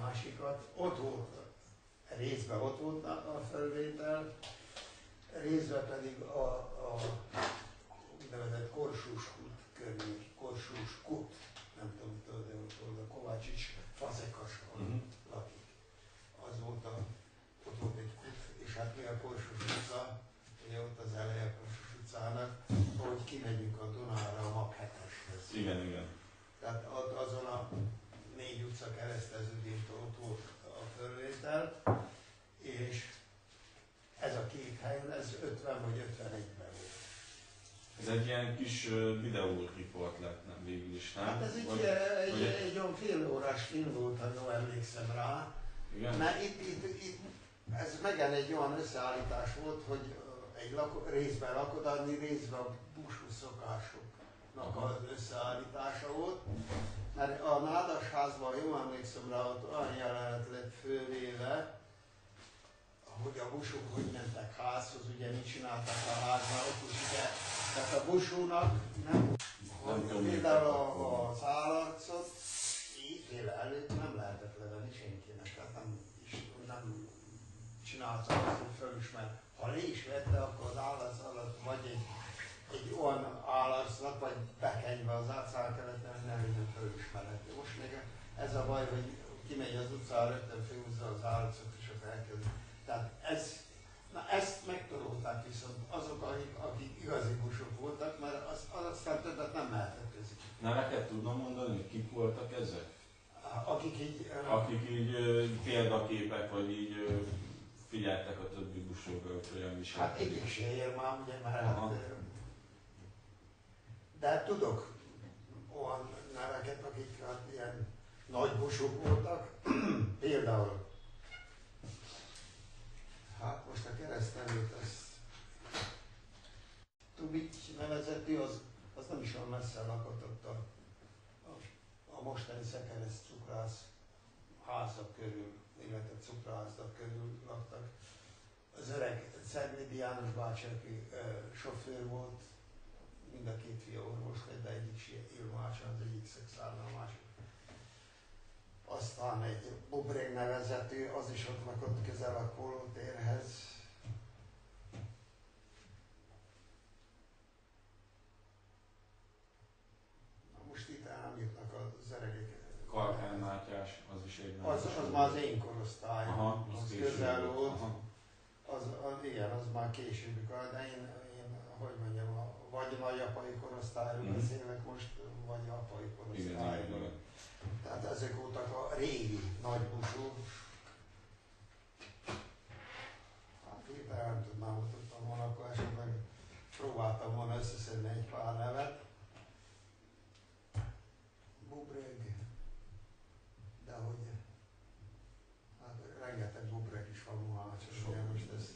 Speaker 1: másikat. Ott volt, részben ott volt a felvétel, részben pedig a, a úgynevezett Korsós kút környék, Korsós kút, ott volt a Kovácsics Fazekas
Speaker 2: Mhm.
Speaker 1: lakik. Az volt a, ott volt egy kút, és hát mi a Korsós utca, ugye ott az eleje a Korsós utcának, ahogy kimegyünk a Dunára a MAP 7-eshez.
Speaker 2: Igen, igen.
Speaker 1: Tehát ott azon a négy utca kereszteződéstől ott volt a fölvétel, és ez a két hely, ez 50 vagy 51-ben volt.
Speaker 2: Ez egy ilyen kis videóriport lett végül is, nem?
Speaker 1: Hát ez egy,
Speaker 2: Vagy-
Speaker 1: egy,
Speaker 2: vagy-
Speaker 1: egy, egy olyan fél órás film volt, ha jól emlékszem rá.
Speaker 2: Igen?
Speaker 1: Mert itt, itt, itt ez megint egy olyan összeállítás volt, hogy egy lako, részben lakodalmi, részben a busú szokásoknak
Speaker 2: Aha.
Speaker 1: az összeállítása volt. Mert a Nádasházban, jól emlékszem rá, ott olyan jelenet lett fölvéve, hogy a busok hogy mentek házhoz, ugye mit csináltak a háznál, ott is ugye, tehát a busónak nem,
Speaker 2: Tudom,
Speaker 1: például a, az állarcot éjfél előtt nem lehetett levenni senkinek, tehát nem, is, nem csináltak azt, hogy fölismer. Ha le is vette, akkor az állarc alatt vagy egy, egy olyan állarcnak, vagy bekenyve az átszál keleten, hogy nem minden fölismerhető. Most még ez a baj, hogy kimegy az utcára, rögtön főhúzza az állarcot, és akkor elkezd. Tehát ez, na ezt megtanulták viszont azok, akik, akik igazi busok voltak, mert az, az többet nem mehetett közük.
Speaker 2: Neveket tudom mondani, hogy kik voltak ezek?
Speaker 1: Akik így,
Speaker 2: Akik így példaképek, vagy így figyeltek a többi busókra, hogy hogyan
Speaker 1: hát egyik se ér már, ugye, mert hát, de tudok olyan neveket, akik hát ilyen nagy busok voltak, például Hát most a keresztelőt, ezt Tubics nevezetű, az, az nem is olyan messze lakott ott a, a, a mostani szekeres cukrász házak körül, illetve cukrászdak körül laktak. Az öreg Ceglédi János bácsi, aki ö, sofőr volt, mind a két fia orvos lett, de egyik se Ilmácson, az egyik szexárna, a másik. Aztán egy Bubrég nevezetű, az is ott lakott közel a. Na most itt el nem jutnak az öregek.
Speaker 2: Kalkán Mátyás, az is egy
Speaker 1: Az, az már az én korosztályom,
Speaker 2: Aha,
Speaker 1: az,
Speaker 2: az
Speaker 1: közel
Speaker 2: volt.
Speaker 1: Az, az, igen, az már későbbi kor, de én, én, hogy mondjam, a, vagy nagyapai korosztályról
Speaker 2: Mhm.
Speaker 1: beszélek most, vagy apai korosztályról.
Speaker 2: igen.
Speaker 1: Tehát ezek voltak a régi nagybusú. Hát itt nem tudnám, hogy tudtam volna, akkor esetleg próbáltam volna összeszedni egy pár nevet. Bubreg, de hogy hát rengeteg bubreg is van Mohácson, ugye most ezt,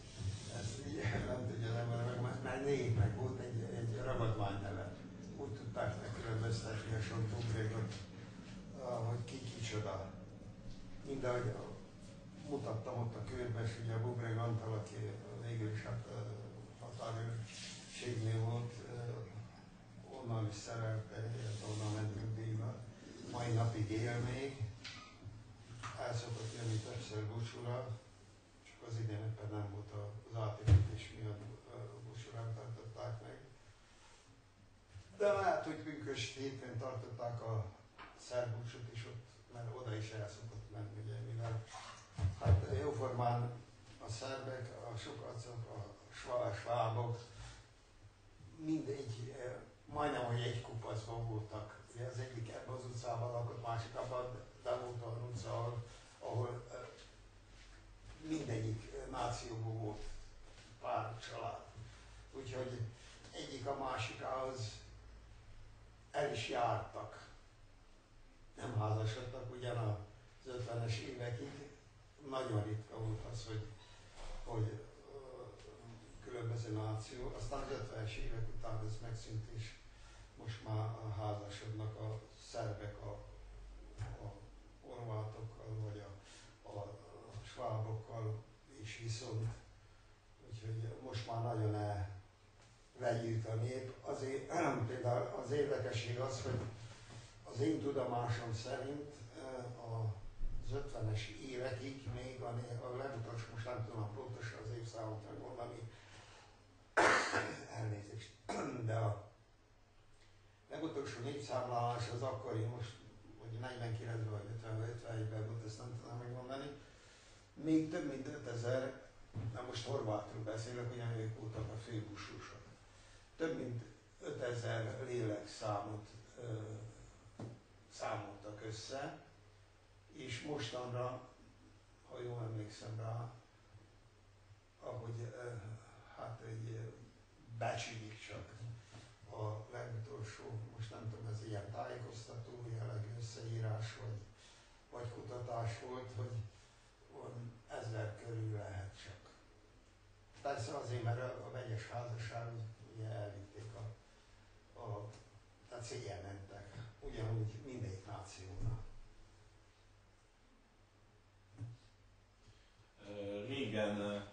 Speaker 1: ezt így nem tudja az ember meg, mert- mert négy meg volt egy, egy ragadvány neve. Úgy tudták megkülönböztetni a sok bubregot, ah, hogy ki kicsoda. Mind ahogy a- mutattam ott a körbe, és ugye a Bubreg Antal, aki végül is hát határőrségnél volt, eh, onnan is szerelte, illetve onnan ment nyugdíjba. Mai napig él még. El szokott jönni többször búcsúra, csak az idén éppen nem volt az átépítés miatt búcsúrán tartották meg. De lehet, hogy pünkös hétfőn tartották a szerbúcsot is ott, mert oda is el szokott menni, ugye, mivel hát jóformán a szerbek, a sokacok, a svá- mindegy, eh, majdnem, hogy egy kupacban voltak. Ugye az egyik ebben az utcában lakott, másik abban, de volt olyan utca, ahol, ahol mindegyik nációból volt pár család. Úgyhogy egyik a másikához el is jártak. Nem házasodtak ugyan az 50-es évekig. Nagyon ritka volt az, hogy, hogy különböző náció. Aztán az 50-es évek után ez megszűnt, és most már házasodnak a szerbek a, a horvátokkal, vagy a, a svábokkal is viszont. Úgyhogy most már nagyon el, vegyült a nép. Azért például az érdekesség az, hogy az én tudomásom szerint eh, az 50-es évekig még a, a legutolsó, most nem tudom pontosan az évszámot megmondani, elnézést, de a legutolsó népszámlálás az akkori, most hogy 49-ben vagy 50 51-ben volt, ezt nem tudom megmondani, még több mint 5000 Na most horvátul beszélek, ugyan ők voltak a főbusúsok. Több mint 5000 lélekszámot ö, számoltak össze, és mostanra, ha jól emlékszem rá, ahogy ö, hát egy becsülik csak, a legutolsó, most nem tudom, ez ilyen tájékoztató jellegű összeírás, vagy, vagy kutatás volt, hogy ezer körül lehet csak. Persze azért, mert a, a vegyes házasság ugye elvitték a, a tehát szégyen mentek, ugyanúgy mindegyik nációnak.
Speaker 2: Régen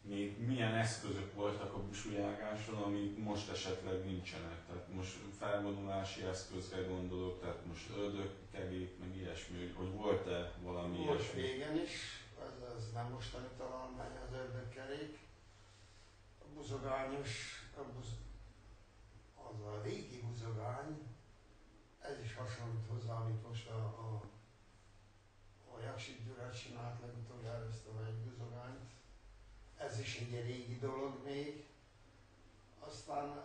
Speaker 2: még milyen eszközök voltak a busujágáson, amik most esetleg nincsenek. Tehát most felvonulási eszközre gondolok, tehát most ördögkegék, meg ilyesmi, hogy volt-e valami
Speaker 1: Volt
Speaker 2: ilyesmi?
Speaker 1: régen is, ez, ez nem mostani találmány az ördögkerék. A buzogányos, a buz, az a régi buzogány, ez is hasonlít hozzá, amit most a, a, a Jaksik Gyurát csinált legutoljára ezt a buzogányt. Ez is egy régi dolog még. Aztán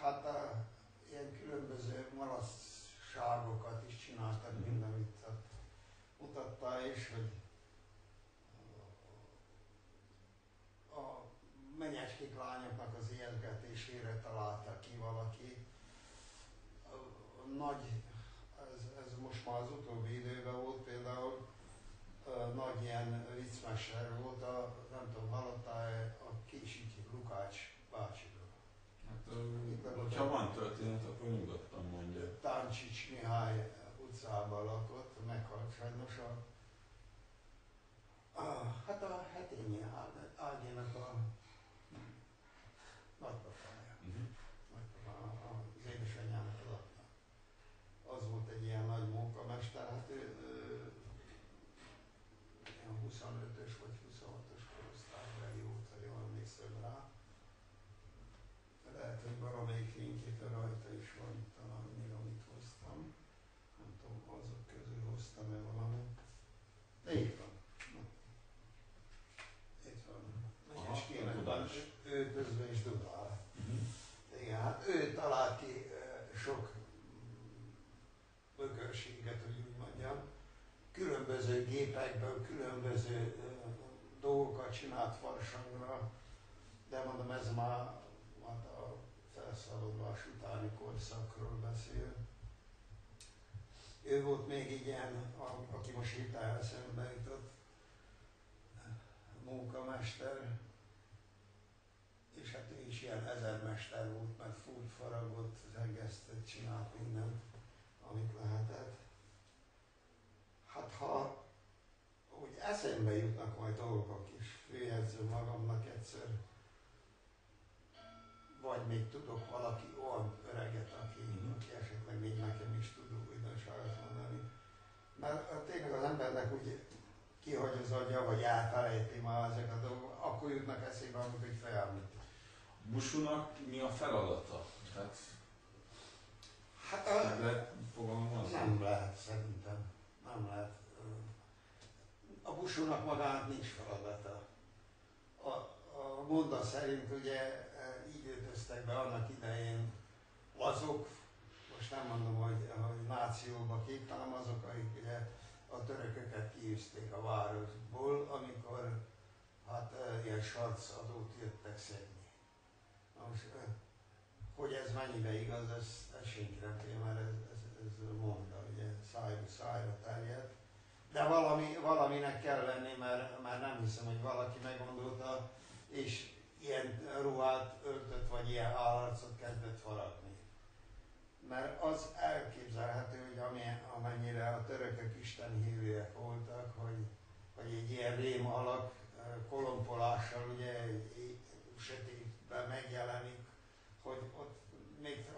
Speaker 1: hát a, ilyen különböző malaszságokat is csináltak, mind amit ott mutatta is, hogy a menyecskék lányoknak az ijeszgetésére találta ki valaki. A, a nagy, ez, ez most már az utóbbi időben volt például, a nagy ilyen viccmester volt, a, nem tudom, hallottál a Késik Lukács bácsiról.
Speaker 2: Hát, ö, hogyha van történet, akkor nyugodtan mondja.
Speaker 1: Táncsics Mihály utcában lakott, meghalt sajnos a, a hát a hetényi Ág- Áginak a nagypapája,
Speaker 2: Uh-huh.
Speaker 1: nagypapá, az édesanyjának az apja. Az volt egy ilyen nagy munkamester, hát ő, ő ilyen 25-ös vagy 26-os korosztálybeli volt, ha jól emlékszem rá. Lehet, hogy valamelyik fényképe rajta is van itt talán még, amit hoztam. Nem tudom, azok közül hoztam-e valamit. De itt van. Na. Itt van.
Speaker 2: Aha,
Speaker 1: Megyes kéne,
Speaker 2: tudás.
Speaker 1: ő közben is dudál.
Speaker 2: Uh-huh.
Speaker 1: Igen, hát ő talált ki eh, sok mm, bökörséget, hogy úgy mondjam. Különböző gépekből különböző eh, dolgokat csinált farsangra, de mondom, ez már hát a felszabadulás utáni korszakról beszél. Ő volt még ilyen, aki most hirtelen eszembe jutott, munkamester, és hát ő is ilyen ezermester volt, mert fújt, faragott, zegeztet, csinált mindent, amit lehetett. Hát ha úgy eszembe jutnak majd dolgok főjegyző magamnak egyszer, vagy még tudok valaki olyan öreget, aki,
Speaker 2: Mhm.
Speaker 1: aki esetleg még nekem is tud újdonságot mondani. Mert ö, tényleg az embernek úgy kihagy az agya, vagy elfelejti már ezek a dolgok, akkor jutnak eszébe, amikor így felmúlt.
Speaker 2: Busunak mi a feladata? Tehát
Speaker 1: Hát a,
Speaker 2: meg lehet fogalmazni?
Speaker 1: nem lehet szerintem. Nem lehet. A busónak magának nincs feladata. A, a mondat szerint ugye e, így öltöztek be annak idején azok, most nem mondom, hogy, hogy nációba kik, hanem azok, akik ugye a törököket kiűzték a városból, amikor hát e, ilyen sarcadót jöttek szedni. Na most, e, hogy ez mennyibe igaz, ez, ez senki nem mert ez, ez, ez monda, ugye szájról szájra terjed. De valami, valaminek kell lenni, mert, mert nem hiszem, hogy valaki meggondolta, és ilyen ruhát öltött, vagy ilyen állarcot kezdett faragni. Mert az elképzelhető, hogy amennyire a törökök istenhívőek voltak, hogy, hogy egy ilyen rém alak eh, kolompolással ugye sötétben megjelenik, hogy ott még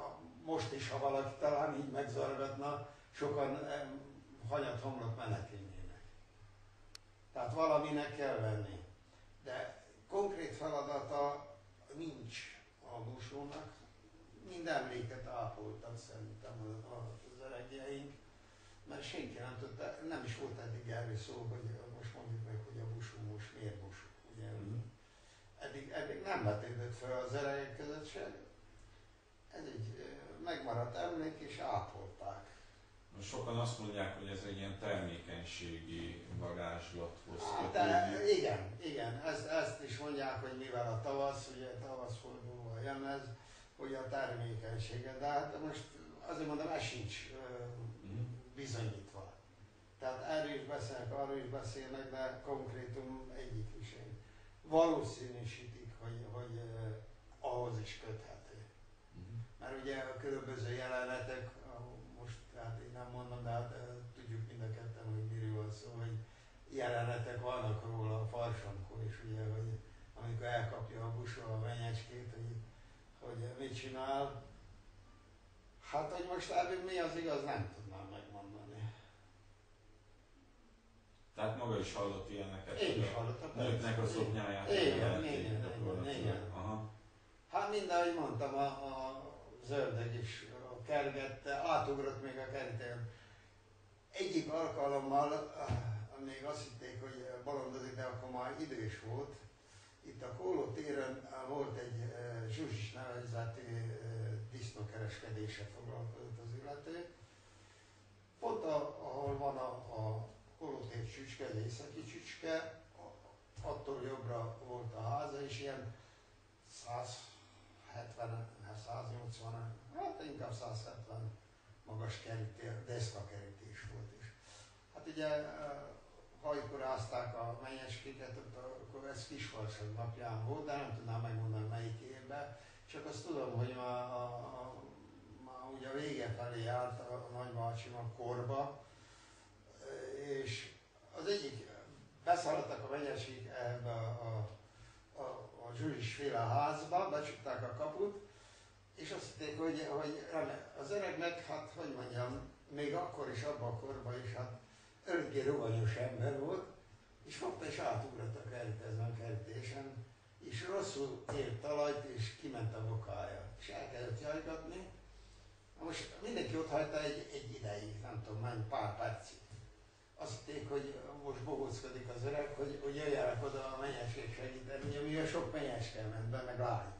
Speaker 1: most is, ha valaki talán így megzargatna, sokan em, hanyat homlok menekülnének. Tehát valaminek kell venni. De konkrét feladata nincs a busónak. Mind emléket ápoltak szerintem az öregjeink, mert senki nem tudta, nem is volt eddig erről szó, hogy most mondjuk meg, hogy a busó most miért busó. Ugye?
Speaker 2: Mhm.
Speaker 1: Eddig, eddig nem vetődött fel az öregek között se. Ez egy megmaradt emlék, és ápolták.
Speaker 2: Sokan azt mondják, hogy ez egy ilyen termékenységi varázslathoz
Speaker 1: Hát,
Speaker 2: kötődik.
Speaker 1: igen, igen, ezt, ezt is mondják, hogy mivel a tavasz, ugye tavaszfordulóval jön ez, hogy a termékenysége. De hát most azért mondom, ez sincs
Speaker 2: Mhm.
Speaker 1: bizonyítva. Tehát erről is beszélnek, arról is beszélnek, de konkrétum egyik is én. Valószínűsítik, hogy, hogy ahhoz is köthető.
Speaker 2: Mhm.
Speaker 1: Mert ugye a különböző jelenetek, nem mondom, de hát eh, tudjuk mind a ketten, hogy miről van szó, hogy jelenetek vannak róla a farsankon is, ugye, hogy amikor elkapja a busó a menyecskét, hogy, hogy mit csinál. Hát, hogy most ebből mi az igaz, nem tudnám megmondani.
Speaker 2: Tehát maga is hallott ilyeneket,
Speaker 1: Én is
Speaker 2: a
Speaker 1: hallottam.
Speaker 2: nőknek a szoknyáját
Speaker 1: Igen, igen, igen. Hát mind, ahogy mondtam, a, a zöldeg is kergette, átugrott még a kerítőn. Egyik alkalommal ah, még azt hitték, hogy bolondozik, de akkor már idős volt. Itt a Kóló téren ah, volt egy eh, Zsuzsis nevezetű eh, disznókereskedése foglalkozott az illető. Pont a, ahol van a, a Kóló tér csücske, az északi csücske, attól jobbra volt a háza, és ilyen 170, 180, hát inkább 170 magas kerítés, deszka kerítés volt is. Hát ugye eh, hajkorázták a menyecskéket, akkor ez Kisfarsad napján volt, de nem tudnám megmondani melyik évben, csak azt tudom, hogy ma, a, a, ma ugye a vége felé állt a nagybácsim a korba, eh, és az egyik, beszaladtak a menyecskék ebbe a, a a, a Zsuzsis féle házba, becsukták a kaput, és azt hitték, hogy, hogy az öregnek, hát hogy mondjam, még akkor is, abban a korban is, hát örökké ruganyos ember volt, és fogta és átugrott a kerítésen, a kerítésen, és rosszul ért talajt, és kiment a bokája. És elkezdett jajgatni. Most mindenki ott hagyta egy, egy ideig, nem tudom, mennyi, pár percig. Azt hitték, hogy most bohóckodik az öreg, hogy, hogy jöjjenek oda a menyeség segíteni, ugye mi a sok menyeske ment be, meg lány.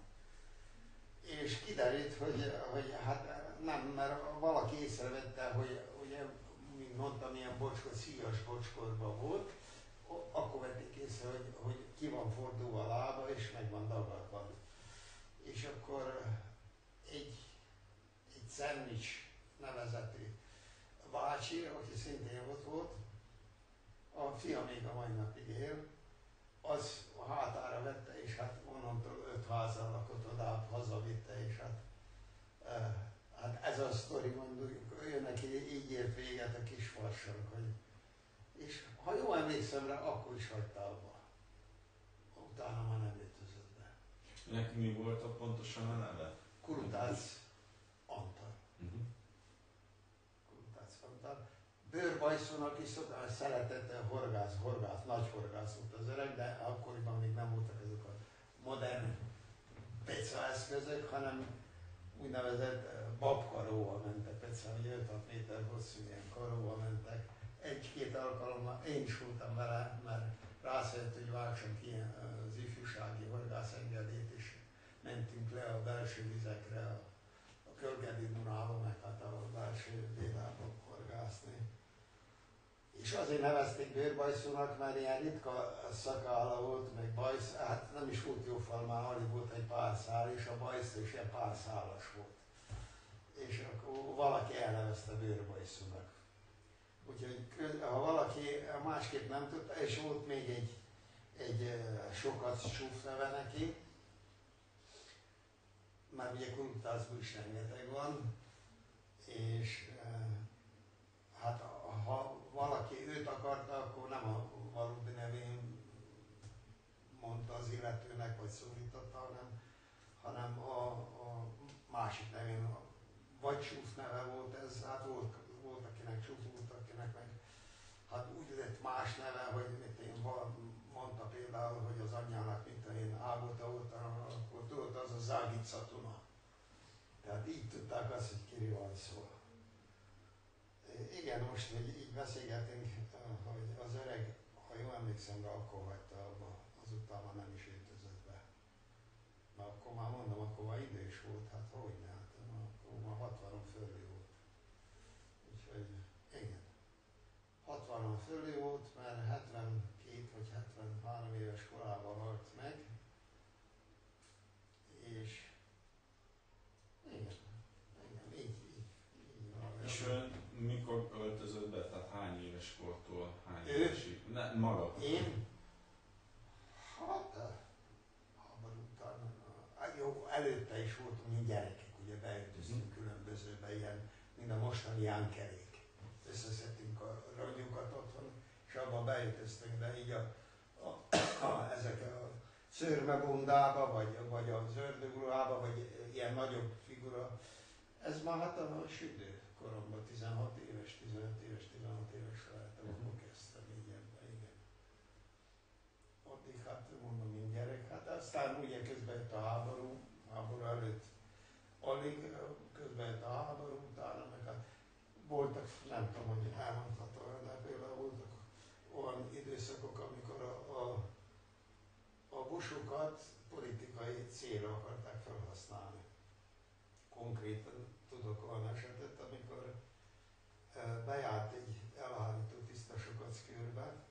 Speaker 1: És kiderült, hogy, hogy hát nem, mert valaki észrevette, hogy ugye, mint mondtam, ilyen bocskor, szíjas bocskorban volt, akkor vették észre, hogy, hogy ki van fordulva a lába, és meg van dagadva. És akkor egy, egy szendvics nevezetű bácsi, aki szintén ott volt, a fia még a mai napig él, az a hátára vette, és hát onnantól öt házal lakott oda, hazavitte, és hát, eh, hát ez a sztori, mondjuk, ő neki így ért véget a kis farsang, hogy és ha jól emlékszem rá, akkor is hagyta abba. Utána már nem ütözött be.
Speaker 2: Neki mi volt a pontosan a neve?
Speaker 1: Kurtác Antal.
Speaker 2: Uh-huh.
Speaker 1: Kurtác Antal. Bőrbajszónak is szokta, szeretette horgász, horgász, nagy horgász volt az öreg, de akkoriban még nem voltak ezek a modern peca eszközök, hanem úgynevezett eh, babkaróval mentek peca, hogy 5 méter hosszú ilyen karóval mentek. Egy-két alkalommal én is voltam vele, mert rászert, hogy váltson ki eh, az ifjúsági horgászengedélyt, és mentünk le a belső vizekre, a, a Kölgedi Dunába, meg hát a belső Délába horgászni. És azért nevezték bőrbajszónak, mert ilyen ritka szakálla volt, meg bajsz, hát nem is volt jó fal, már alig volt egy pár szál, és a bajsz is ilyen pár szálas volt. És akkor valaki elnevezte bőrbajszónak. Úgyhogy ha valaki másképp nem tudta, és volt még egy, egy sokat csúf neve neki, mert ugye kultázból is rengeteg van, és hát ha valaki őt akarta, akkor nem a valódi nevén mondta az illetőnek, vagy szólította, hanem, hanem a, a másik nevén, vagy Csúf neve volt ez, hát volt, volt akinek Csúf, volt akinek meg, hát úgy lett más neve, hogy mit én mondta például, hogy az anyjának, mint én Ágota volt, akkor tudod, az a Zágica Tuna. Tehát így tudták azt, hogy kiri van szó. Igen, most, hogy így beszélgetünk, hogy az öreg, ha jól emlékszem rá, akkor hagyta abba, azután már nem is öltözött be. Na akkor már mondom, akkor már idős volt, hát hogy ne, hát akkor már 60 fölé volt. Úgyhogy igen. 60 fölé volt, mert 72 vagy 73 éves korában halt meg, és
Speaker 2: Ne, maga.
Speaker 1: Én? Hát, a háború után, hát jó, előtte is voltunk, mi gyerekek, ugye beöltöztünk különbözőbe, ilyen, mint a mostani jánkerék. Összeszedtünk a ragyokat otthon, és abba beöltöztünk be, így a, a, a, ezek a szőrmebundába, vagy, vagy az ördögruhába, vagy ilyen nagyobb figura. Ez már hát a sütő koromban, 16 éves, 15 éves, 16 éves lehetem,
Speaker 2: Mhm.
Speaker 1: akkor kezdtem így ebben, igen. Addig hát mondom, mint gyerek, hát aztán ugye közben jött a háború, háború előtt alig, közben jött a háború voltak, nem tudom, hogy elmondhatom, de például voltak olyan időszakok, amikor a, a, a busokat politikai célra akarták felhasználni. Konkrétan tudok olyan esetet, amikor eh, bejárt egy elhárító tiszta Sokackőrbe,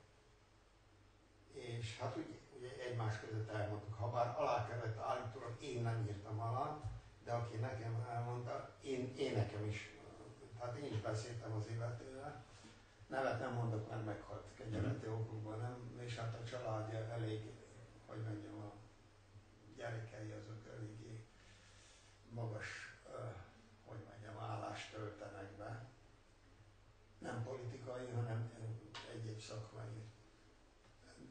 Speaker 1: és hát úgy, ugye egymás között elmondtuk, ha bár alá kellett állítólag, én nem írtam alá, de aki nekem elmondta, én, én nekem is, is beszéltem az illetővel, nevet nem mondok, mert meghalt kegyeleti okokban, nem, és hát a családja elég, hogy mondjam, a gyerekei azok eléggé magas, hogy mondjam, állást töltenek be. Nem politikai, hanem egy-egy szakmai.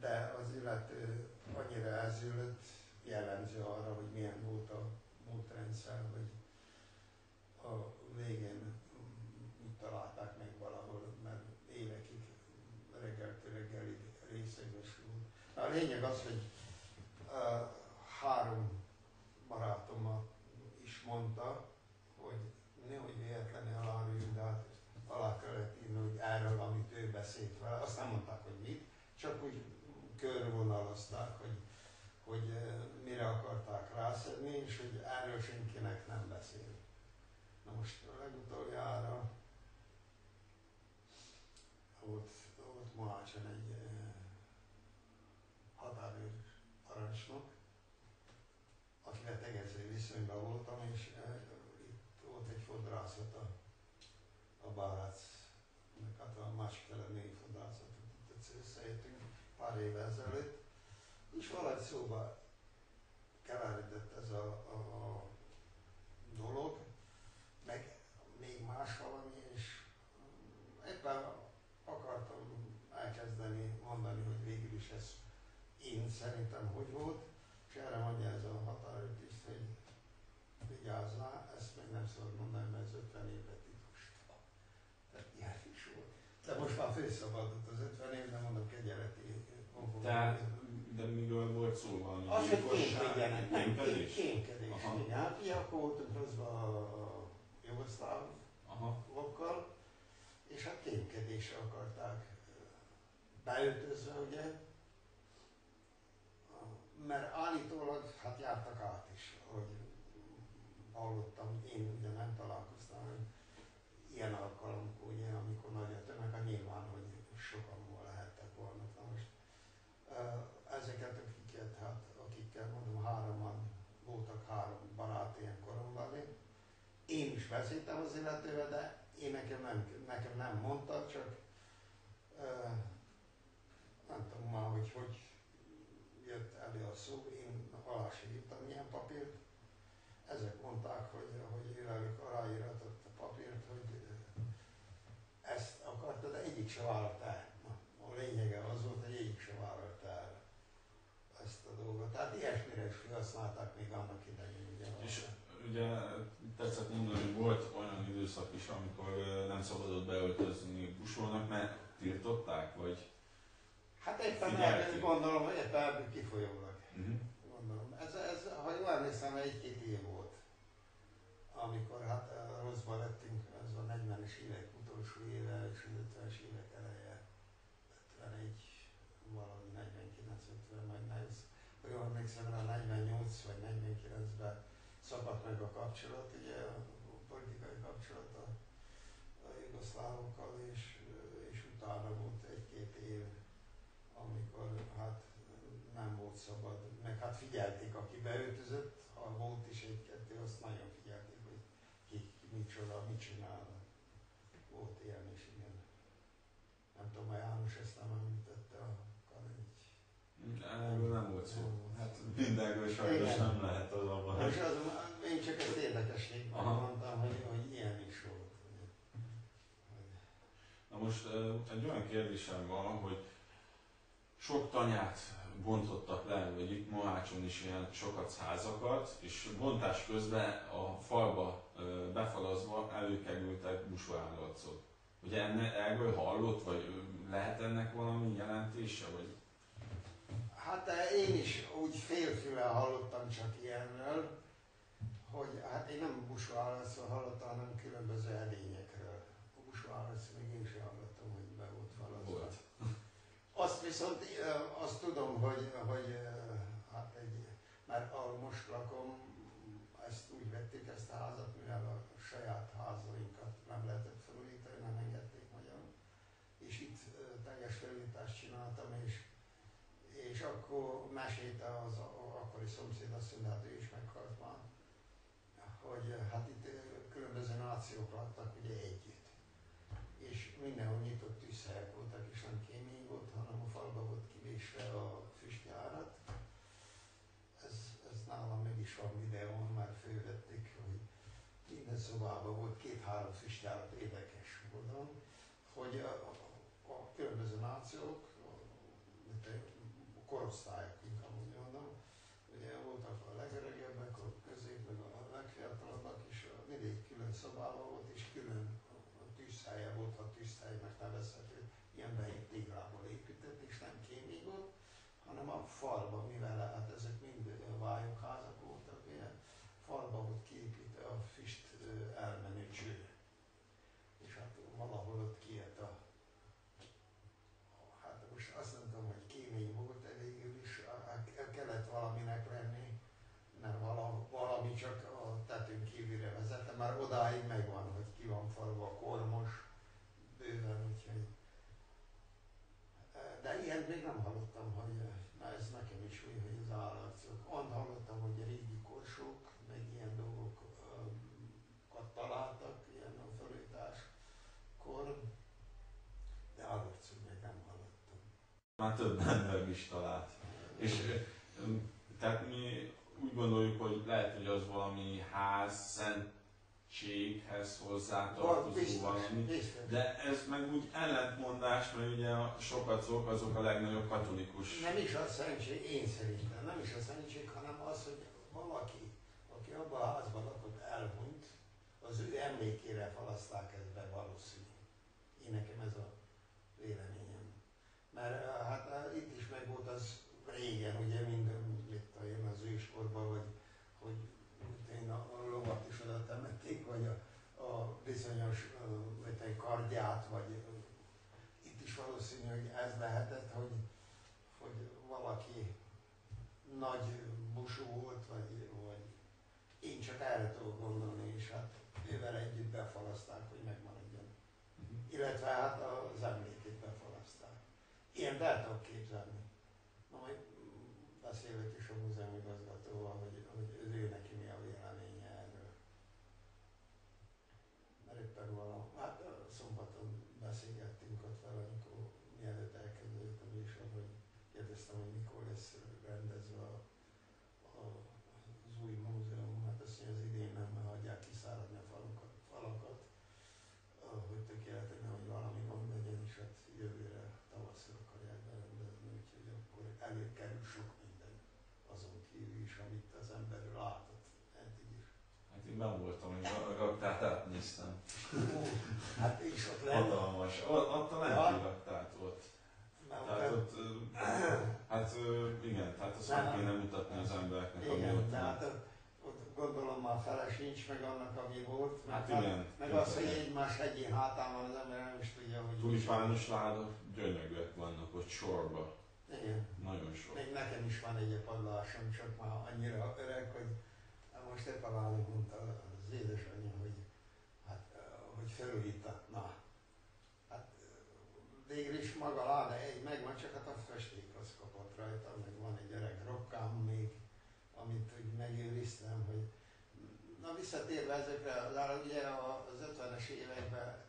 Speaker 1: De az illető annyira elzűlött, jellemző arra, hogy milyen volt a múltrendszer, hogy a végén úgy találták meg valahol, mert évekig reggeltől reggelig részegős volt. A lényeg az, hogy uh, három barátommal is mondta, hogy nehogy véletlenül aláírjunk, de hát alá kellett írni, hogy erről, amit ő beszélt vele. Azt nem mondták, hogy mit, csak úgy körvonalazták, hogy, hogy eh, mire akarták rászedni, és hogy erről senkinek nem beszél. Na most a legutoljára volt, volt Mohácson egy eh, határőr parancsnok, akivel tegező viszonyban voltam, és eh, itt volt egy fodrászat a, a Bárác, hát a másik fele női fodrászatot összejöttünk pár évvel ezelőtt, és valahogy szóba keveredett ez a, a, a dolog, meg még más valami, és éppen akartam elkezdeni mondani, hogy végül is ez én szerintem hogy volt, és erre mondja ez a határőrtiszt, hogy vigyázzál, ezt meg nem szabad mondani, mert ez 50 évre titkos. Tehát ilyen is volt. De most már felszabadult az 50 év, de mondom kegyeleti okokból.
Speaker 2: Tehát, de miről volt gyilkosság,
Speaker 1: kémkedjenek, nem, ugye akkor voltunk hozva a jugoszlávokkal, és hát kémkedésre akarták beöltözve, ugye, mert állítólag hát jártak át is, hogy hallottam, én ugye nem találkoztam, hogy ilyen alkalomkor, ugye, amikor nagy a tömeg, hát nyilván, hogy sokan volna lehettek volna. Na most ö, ezeket, akiket, hát, akikkel mondom, hároman voltak három barát ilyen koromban, én is beszéltem az illetővel, de én nekem nem, nekem nem mondta, csak ö, nem tudom már, hogy hogy jött elő a szó, én alá sem írtam ilyen papírt. Ezek mondták, hogy, hogy ővelük aláíratott a papírt, hogy ezt akarta, de egyik se vállalta el. A lényege az volt, hogy egyik se vállalta el ezt a dolgot. Tehát ilyesmire is használták még annak idején. Ugye,
Speaker 2: És ugye tetszett mondani, időszak is, amikor nem szabadott beöltözni busolnak, mert tiltották, vagy?
Speaker 1: Hát éppen ebből gondolom, hogy éppen ebből kifolyólag.
Speaker 2: Uh-huh.
Speaker 1: Gondolom. Ez, ez, ha jól emlékszem, egy-két év volt, amikor hát rosszban lettünk, ez a 40-es évek utolsó éve és az 50-es évek eleje, 51, valahogy 49-50, majd nehéz. Ha jól emlékszem, rá 48 vagy 49-ben szakadt meg a kapcsolat, kapcsolat a, a jugoszlávokkal, és, és utána volt egy-két év, amikor hát nem volt szabad, meg hát figyelték, aki beöltözött, ha volt is egy-kettő, azt nagyon figyelték, hogy ki, micsoda, mit csinál. Volt ilyen is, igen. Nem tudom, Toma János ezt nem említette a Karincs.
Speaker 2: Erről nem volt szó. Hát mindenről sajnos
Speaker 1: Igen.
Speaker 2: nem lehet az abban.
Speaker 1: Most az, én csak ezt érdekességben mondtam, hogy, hogy ilyen is volt. Hogy, hogy
Speaker 2: Na most egy olyan kérdésem van, hogy sok tanyát bontottak le, vagy itt Mohácson is ilyen sokat házakat, és bontás közben a falba befalazva előkerültek busóállarcok. Ugye enne, erről hallott, vagy lehet ennek valami jelentése, vagy
Speaker 1: Hát én is úgy félfüle hallottam csak ilyenről, hogy hát én nem busválaszról hallottam, hanem különböző edényekről. A busválasz még én sem hallottam, hogy be volt falazva.
Speaker 2: volt?
Speaker 1: Azt viszont azt tudom, hogy, hogy hát egy, mert ahol most lakom, ezt úgy vettük ezt a házat, mivel a saját házainkat nem lehetett felújítani, nem engedték magyarul. És itt teljes felújítást csináltam, és, és akkor mesélte az a- akkori szomszéd, azt mondta, hát ő is meghalt már, hogy ö, hát itt ö, különböző nációk laktak ugye együtt. És mindenhol nyitott tűzhelyek voltak, és nem kémény volt, hanem a falba volt kivésve a füstjárat. Ez, ez nálam meg is van videón, már fölvették, hogy minden szobában volt két-három füstjárat érdekes módon, hogy a, a, a különböző nációk, a- mint a korosztályok inkább úgy mondom, ugye voltak a legöregebbek, a közép, meg a legfiatalabbak, és a mindig külön szobában volt, és külön a, a tűzhelye volt, a tűzhelynek nevezhető, ilyen beig téglából épített, és nem kémény volt, hanem a falba, mivel hát ezek mind ö, vályokházak voltak, ugye, falba volt kiépítve a füst ö, elmenő cső. És hát valahol ott kijött a Hát most azt nem tudom, hogy kémény volt-e végül is, a- a- kellett valaminek lenni, mert vala, valami csak a tetőn kívülre vezette, már odáig megvan, hogy ki van falva a kormos, bőven, úgyhogy nem hallottam, hogy na ez nekem is új, hogy az állarcok. Azt hallottam, hogy a régi korsók, meg ilyen dolgokat találtak, ilyen a felújításkor, de állarcok még nem hallottam.
Speaker 2: Már több ember is talált. És tehát mi úgy gondoljuk, hogy lehet, hogy az valami ház, szentséghez
Speaker 1: Van,
Speaker 2: hozzátartozó valami. De ez meg úgy ellentmondás, mert ugye a sokacok azok a legnagyobb katolikus.
Speaker 1: Nem is a szentség, én szerintem, nem is a szentség, hanem az, hogy valaki, aki abban a házban lakott, elhunyt, az ő emlékére falaszták ezt be valószínű. Én nekem ez a véleményem. Mert hát eh, itt is meg volt az régen, ugye minden, mit tudom én, az őskorban, hogy, hogy mit én a, a lovat is oda temették, vagy a, a bizonyos eh, mit tudom, kardját, vagy eh, itt is valószínű, hogy ez lehetett, hogy, hogy valaki nagy busú volt, vagy, vagy én csak erre tudok gondolni, és hát ővel együtt befalaszták, hogy megmaradjon.
Speaker 2: Mhm.
Speaker 1: Illetve hát az emlékét befalaszták. Ilyen be tudok képzelni. Na majd mm, beszélek is a múzeum igazgatóval, hogy, hogy ő neki mi a véleménye erről. Mert éppen valami, hát ö, szombaton beszélgettünk ott vele, amikor mielőtt elkezdődött a műsor, hogy kérdeztem, hogy mikor lesz rendezve a, a, az új múzeum. Hát azt mondja, az idén nem, mert hagyják kiszáradni a falakat, falakat ö, hogy tökéletes, hogy valami gond legyen, és hát jövőre tavasszal akarják berendezni, úgyhogy akkor előkerül sok minden azon kívül is, amit az emberről látott eddig is.
Speaker 2: Hát én ben voltam, hogy a
Speaker 1: Ó, hát és ott lenne,
Speaker 2: Hatalmas. Ott, ott a lenti raktát ott.
Speaker 1: mert
Speaker 2: Tehát
Speaker 1: ott,
Speaker 2: ott, hát igen, tehát azt meg kéne mutatni az embereknek, ami
Speaker 1: igen,
Speaker 2: ott
Speaker 1: tehát ott, gondolom már fele sincs meg annak, ami volt, meg,
Speaker 2: Hát igen.
Speaker 1: meg az, hogy egymás egyén hátán van az ember, nem is tudja, hogy...
Speaker 2: Tulipános láda, gyönyörűek vannak ott sorba.
Speaker 1: Igen.
Speaker 2: Nagyon sok.
Speaker 1: Még nekem is van egy padlásom, csak már annyira öreg, hogy hát most éppen állunk, mondta az édesanyja, hát, hogy felújítatna. Hát végül is maga láda egy megvan, csak hát a festék az kapott rajta, meg van egy öreg rokkám még, amit úgy megőriztem, hogy na visszatérve ezekre, de ugye az 50-es években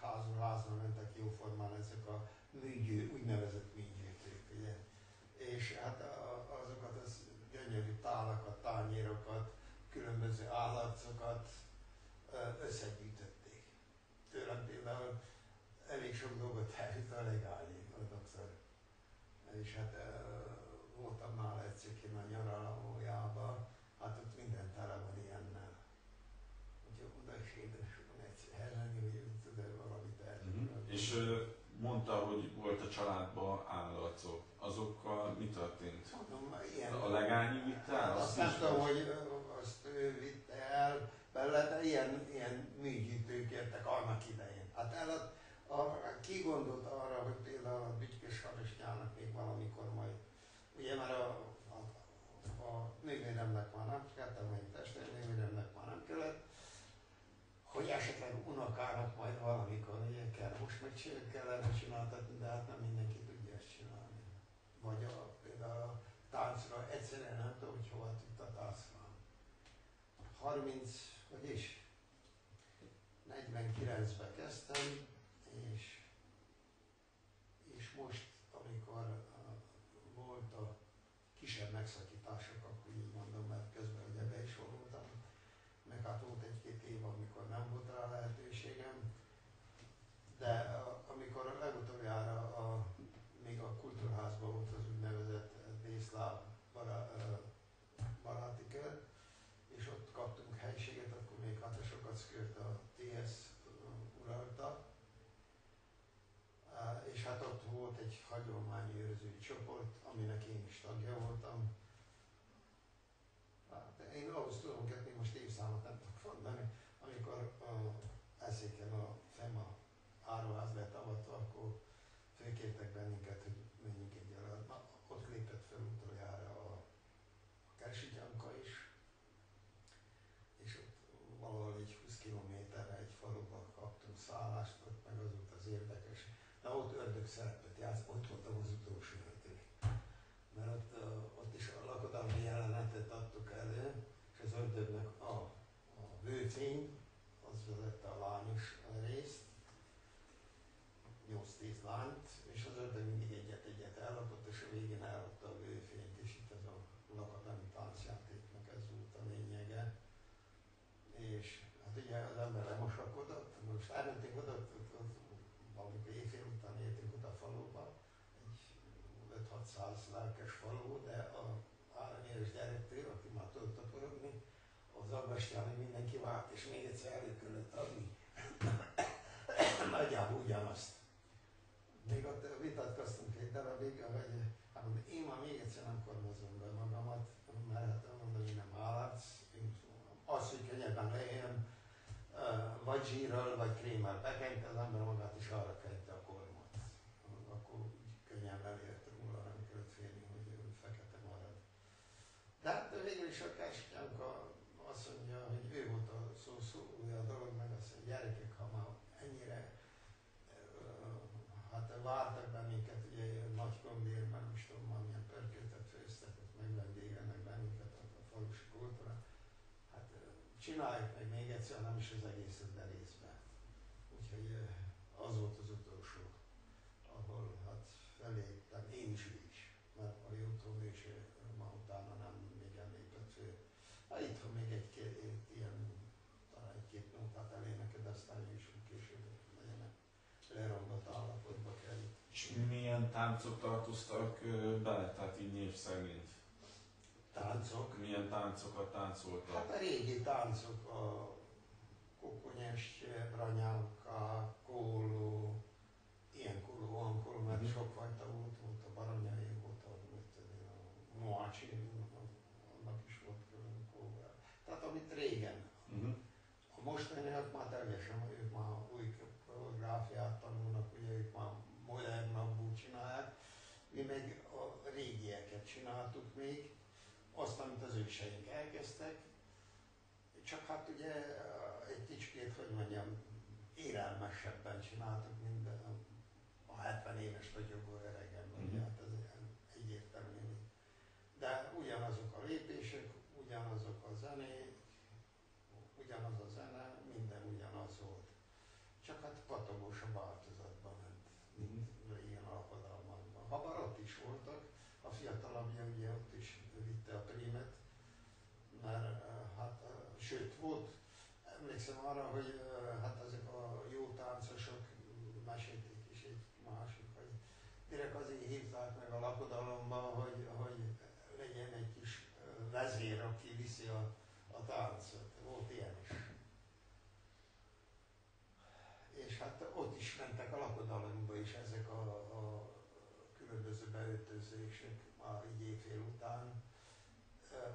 Speaker 1: házról házra mentek jóformán ezek a műgyő, úgynevezett műgyűjtők, ugye. És hát azokat az gyönyörű tálakat, tányérokat, különböző állarcokat összegyűjtötték. Tőlem például elég sok dolgot a legális a doktor. És hát voltam nála egyszer a nyaralójában, hát ott minden tele van ilyennel. Úgyhogy oda is édes van egyszer elmenni, hogy tud valamit eltenni.
Speaker 2: Mhm. És mondta, hogy volt a családban állarcok. Azokkal mi történt?
Speaker 1: Mondom, ilyen,
Speaker 2: A legányi vitte el?
Speaker 1: Hát azt nem tudom, hogy ö, azt ő vitte el belőle, de ilyen, ilyen műgyűjtők jöttek annak idején. Hát el a, a, ki gondolt arra, hogy például a Bütykés Harisnyának még valamikor majd, ugye már a, a, a nővéremnek már nem kellett, vagy testvérnővéremnek már nem kellett, hogy esetleg unokának majd valamikor ugye kell, most meg csinál- kellene csináltatni, de hát nem mindenki tudja ezt csinálni. Vagy a, például a táncra, egyszerűen nem tudom, hogy hova tudta táncra. 30, hogy is? 49-ben kezdtem, és, és most, amikor uh, volt a kisebb megszakítások, akkor így mondom, mert közben ugye be is voltam, meg hát volt egy-két év, amikor nem volt rá lehetőségem, de uh, amikor a legutoljára a, még a kultúrházban volt az úgynevezett Dészláv bará, uh, baráti kör, és ott kaptunk helyiséget, akkor még hát a sokat szkört a TS uralta, Á, és hát ott volt egy hagyományőrző csoport, aminek én is tagja voltam. Hát én ahhoz tudom kötni, most évszámot nem tudok mondani, amikor a eszéken a FEMA áruház lett avatva, akkor fölkértek bennünket, hogy menjünk egy el. Na, ott lépett fel utoljára a, a Kersi Gyanka is, és ott valahol egy 20 kilométerre egy faluba kaptunk szállást, ott meg az volt az érdekes. De ott ördög szerepet játszott, ott voltam az utolsó ördög. Mert ott, ö, ott is a lakodalmi jelenetet adtuk elő, és az ördögnek a, a bőfény, az vezette a lányos részt, 8-10 lányt, és az ördög mindig egyet-egyet ellopott, és a végén ellopta a bőfényt, és itt ez a lakadami táncjátéknak ez volt a lényege. És hát ugye az ember lemosakodott, most elmentünk oda, valamikor éjfél után értünk oda a faluba, egy 5-600 lelkes falu, de a aranyéres gyerektől, aki már tudott taporogni, az aggastyán, hogy mindenki várt, és még egyszer elő kellett adni. Nagyjából ugyanazt. Még ott vitatkoztunk egy darabig, hogy hát mondom, én már még egyszer nem kormozom be magamat, mert hát mondom, hogy nem állatsz, én az, hogy könnyebben lejem, vagy zsírral, vagy krémmel bekent, az ember magát is arra kente a kormot. Akkor úgy könnyen lelért róla, nem kellett félni, hogy ő fekete marad. De hát végül is a Kásnyánka azt mondja, hogy ő volt a szó, szó a dolog, meg azt mondja, gyerekek, ha már ennyire ö, hát vártak bennünket, ugye nagy kondér, meg nem is tudom, már milyen pörköltet főztek, ott megvendégelnek bennünket a, a falusi kultúra. Hát ö, csináljuk meg még egyszer, nem is az egészet, de részben. Úgyhogy ö, az volt az utolsó, ahol hát feléptem, én is ő is, mert a jótónő is ö, ma utána nem még lépett föl. Hát itthon még egy-két ilyen, talán egy-két nótát eléneked, aztán ő is úgy később legyenek leromlott állapotba került.
Speaker 2: És milyen táncok tartoztak bele, tehát így név szerint?
Speaker 1: Táncok.
Speaker 2: Milyen táncokat táncoltak?
Speaker 1: Hát a régi táncok, a kokonyes, kóló, csak hát ugye eh, egy kicsit, hogy mondjam, érelmesebben csináltuk, mint a 70 éves ragyogó öregemben,
Speaker 2: mm-hmm.
Speaker 1: hát ez egyértelmű. De ugyanazok a lépések, ugyanazok a zenék, ugyanaz a zene, minden ugyanaz volt. Csak hát patogós a változatban hát mhm. ment, mint régen alkodalmakban. Ha ott is voltak, a fiatalabbja ugye ott is vitte a prímet, mert sőt, volt, emlékszem arra, hogy hát ezek a jó táncosok mesélték is egy másik, hogy direkt azért hívták meg a lakodalomba, hogy, hogy legyen egy kis vezér, aki viszi a, a táncot. Volt ilyen is. És hát ott is mentek a lakodalomba is ezek a, a különböző beöltözések már így éjfél után.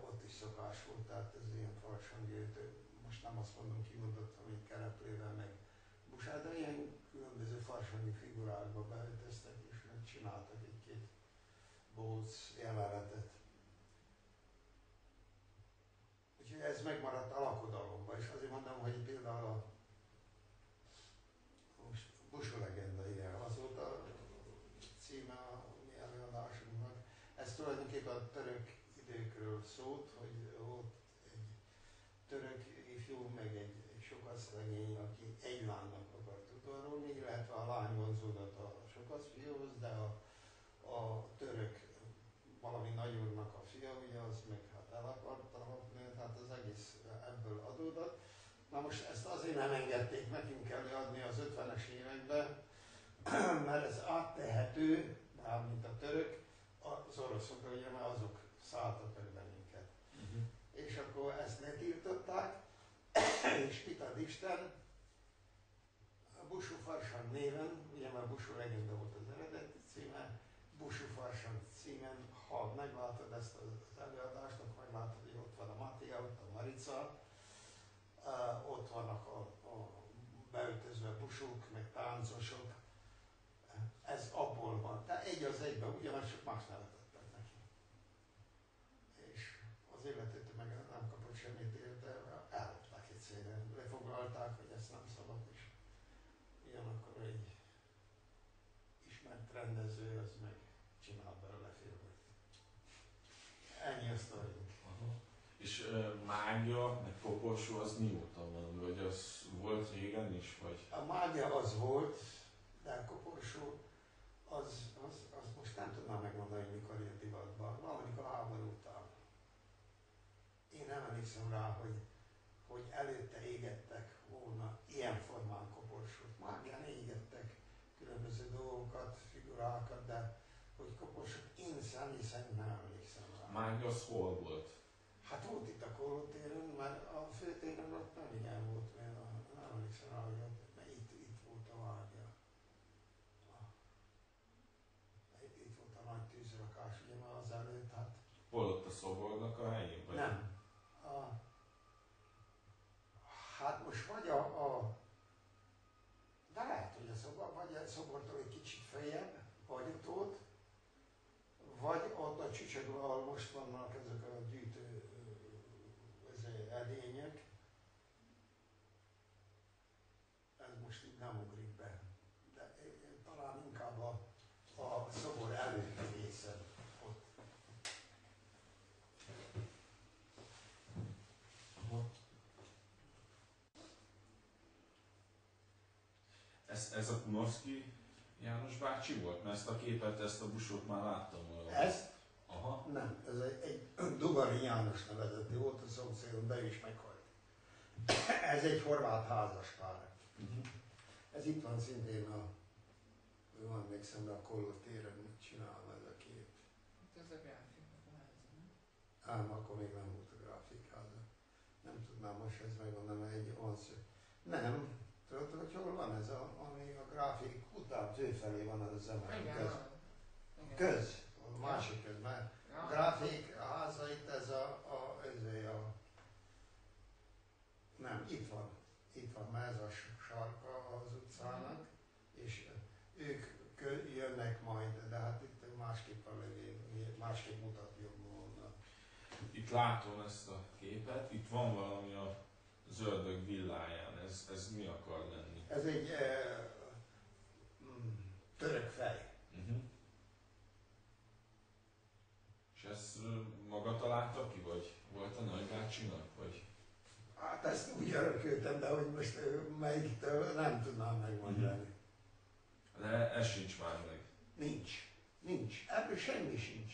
Speaker 1: Ott is szokás volt, tehát farsangőt, most nem azt mondom kimondottam, hogy kereplével meg busát, de ilyen különböző farsangi figurákba beöltöztek, és meg csináltak egy-két bóc jelenetet. Úgyhogy ez megmaradt a lakodalomban, és azért mondom, hogy például a most Busó legenda, igen, az volt a címe a mi előadásunknak. Ez tulajdonképpen a török időkről szólt, hogy volt egy török ifjú, meg egy, egy sokaszlegény, aki egy lánynak akart udvarolni, illetve a lány vonzódott a sokaszfiúhoz, de a, a török valami nagyúrnak a fia, ugye az meg hát el akarta lopni, tehát az egész ebből adódott. Na most ezt azért nem engedték nekünk előadni az 50-es években, mert ez áttehető, már mint a török, az oroszokra, ugye, mert azok szálltak meg bennünket.
Speaker 2: Uh-huh.
Speaker 1: És akkor ezt letiltották, és mit ad Isten? A Busú Farsang néven, ugye már Busú legenda volt az eredeti címe, Busú Farsang címen, ha meglátod ezt az előadást, akkor meglátod, hogy ott van a Matia, ott a Marica, uh, ott vannak a, a beöltözve busók, meg táncosok. Ez abból van. De egy az egyben, ugyanaz csak más nevet adtak neki. És az illetőt meg nem kapott semmit érte, ellopták egyszerűen. Lefoglalták, hogy ezt nem szabad, és ugyanakkor egy ismert rendező, az meg csinál belőle filmet. Ennyi a sztori.
Speaker 2: Aha. És uh, mágia, meg koporsó az mióta van? Vagy az volt régen is? Vagy?
Speaker 1: A mágia az volt, de a koporsó az, az, az most nem tudnám megmondani, hogy mikor jött divatba. Valamikor a háború után. Én nem emlékszem rá, hogy, hogy előtte égettek volna ilyen formán koporsót. Mágián égettek különböző dolgokat, figurákat, de hogy koporsót én személy szerint nem emlékszem rá.
Speaker 2: Mágia az hol volt?
Speaker 1: Hát volt itt a Kolotéren, mert a főtéren ott nem igen volt, mert a, nem emlékszem rá, hogy ott, mert itt, itt volt a vágya. Itt, itt volt a nagy tűzrakás, ugye már az előtt, hát
Speaker 2: Hol ott a szobornak a helyén? Vagy?
Speaker 1: nem. A, hát most vagy a, a de lehet, hogy a szobor, vagy a szobortól egy kicsit feljebb, vagy ott volt, vagy ott a csücsök, ahol most vannak ezek a gyűjtő ö, ezek edények. Ez most így nem ugrik be. De ö, ö, talán inkább a, a szobor előtti része ott.
Speaker 2: Aha. Ez, ez a Kunovszki János bácsi volt? Mert ezt a képet, ezt a busót már láttam valahol.
Speaker 1: Ez
Speaker 2: Aha.
Speaker 1: Nem, ez egy, egy Dugari János nevezeti volt, a szomszédon be is meghalt. Ez egy horvát házaspár.
Speaker 2: Uh-huh.
Speaker 1: Ez itt van szintén a, jól emlékszem, de a Kolló téren mit csinál ez a kép.
Speaker 3: Itt az a grafika kvázi, nem?
Speaker 1: Ám akkor még nem volt a grafikáza. Nem tudnám most ez megmondani, egy onsz. Nem, tudod, hogy hol van ez, a, ami a grafik után főfelé van az az emel.
Speaker 3: Igen,
Speaker 1: Köz. Köz, a másik köz, mert
Speaker 3: Ja.
Speaker 1: A grafik, a háza itt ez a, a, ez a, nem, itt van, itt van, mert ez a sarka az utcának, és ők kö, jönnek majd, de hát itt másképp a lövény, másképp mutatjuk volna.
Speaker 2: Itt látom ezt a képet, itt van valami a zöldök villáján. Ez, ez mi akar lenni?
Speaker 1: Ez egy e, török fej.
Speaker 2: Uh-huh. És ezt maga találta ki, vagy volt a nagybácsinak, vagy?
Speaker 1: Hát ezt úgy örököltem, de hogy most melyiktől nem tudnám megmondani.
Speaker 2: De ez sincs már meg.
Speaker 1: Nincs. Nincs. Ebből semmi sincs.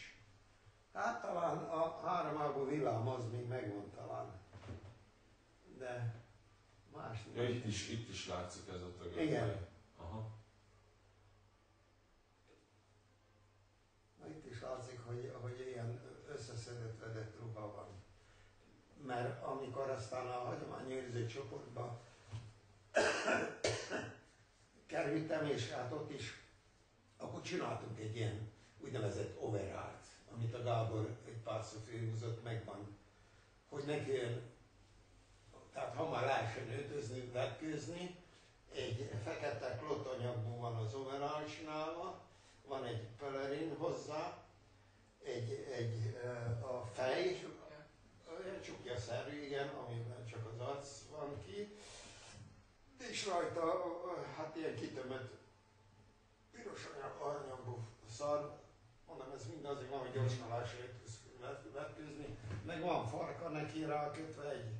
Speaker 1: Hát talán a háromágú villám az még megvan talán. De más
Speaker 2: Ja, itt is, itt is látszik ez a tögök.
Speaker 1: Igen.
Speaker 2: Aha.
Speaker 1: Na, Itt is látszik, hogy, hogy ilyen összeszedett vedett ruha van. Mert amikor aztán a hagyományőrző csoportba kerültem, és hát ott is, akkor csináltunk egy ilyen úgynevezett overallt, amit a Gábor egy párszor főhúzott, megvan, hogy ne kelljen, tehát ha már lehessen öltözni, vetkőzni, egy fekete klotanyagból van az overall csinálva, van egy pelerin hozzá, egy, egy eh, a fej,
Speaker 3: Csukja.
Speaker 1: olyan csukja-szerű, igen, amiben csak az arc van ki, és rajta ö, hát ilyen kitömött piros anyag- aranyagú szar, mondom, ez mind azért van, hogy gyorsan vet- vetkőzni, meg van farka neki rákötve egy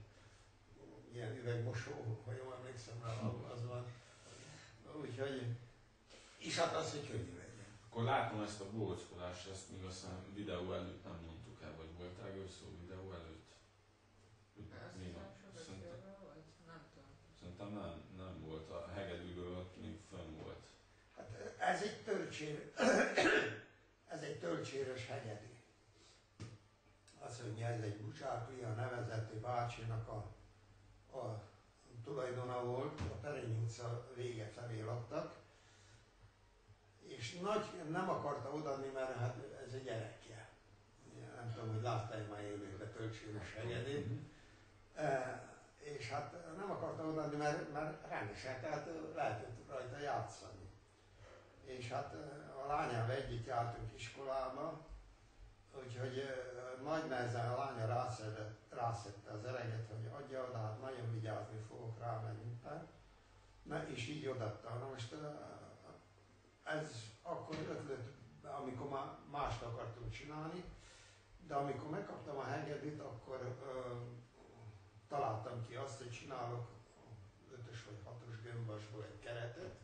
Speaker 1: ilyen üvegmosó, ha jól emlékszem rá, az van. Úgyhogy, és hát az, hogy könnyű legyen.
Speaker 2: Akkor látom ezt a bóckodást, ezt még azt hiszem videó előtt nem mondtuk el, vagy volt erről szó videó előtt?
Speaker 3: Azt hiszem, sokat
Speaker 2: Szerintem,
Speaker 3: volt, nem tudom.
Speaker 2: szerintem nem, nem volt. A hegedűről ott még fönn volt.
Speaker 1: Hát ez egy tölcsér, ez egy tölcséres hegyedű. Azt mondja, ez egy Bucsákli, a nevezető bácsinak a, a tulajdona volt, a Perény utca vége felé laktak, és nagy nem akarta odaadni, mert hát ez egy gyerekje. Nem tudom, hogy láttál már élőben tölcséres hegyedűt. E, és hát nem akarta odaadni, mert, mert rendesen, tehát lehetett rajta játszani. És hát a lányával együtt jártunk iskolába, úgyhogy nagy nehezen a lánya rászedett, rászedte az öreget, hogy adja oda, hát nagyon vigyázni fogok rá, minden. Na, és így odaadta. Na most ez akkor ötlött, amikor már mást akartunk csinálni, de amikor megkaptam a hegedűt, akkor ö, találtam ki azt, hogy csinálok ötös vagy hatos gömbasból egy keretet,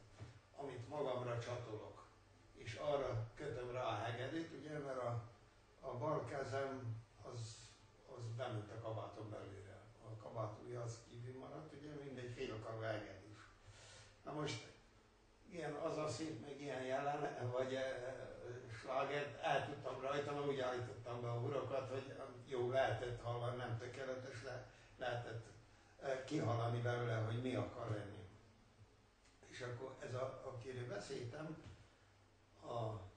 Speaker 1: amit magamra csatolok. És arra kötöm rá a hegedűt, ugye, mert a, a bal kezem az, az bement a kabáton belőle. A kabát ujja az kívül maradt, ugye, mindegy félkarú hegedűs. Na most ilyen az a szép, meg ilyen jelen, vagy e, slágert el tudtam rajta, mert úgy állítottam be a hurokat, hogy jó, lehetett hallani, nem tökéletes, de lehetett e, kihallani belőle, hogy mi akar lenni. És akkor ez, a, akiről beszéltem, a, a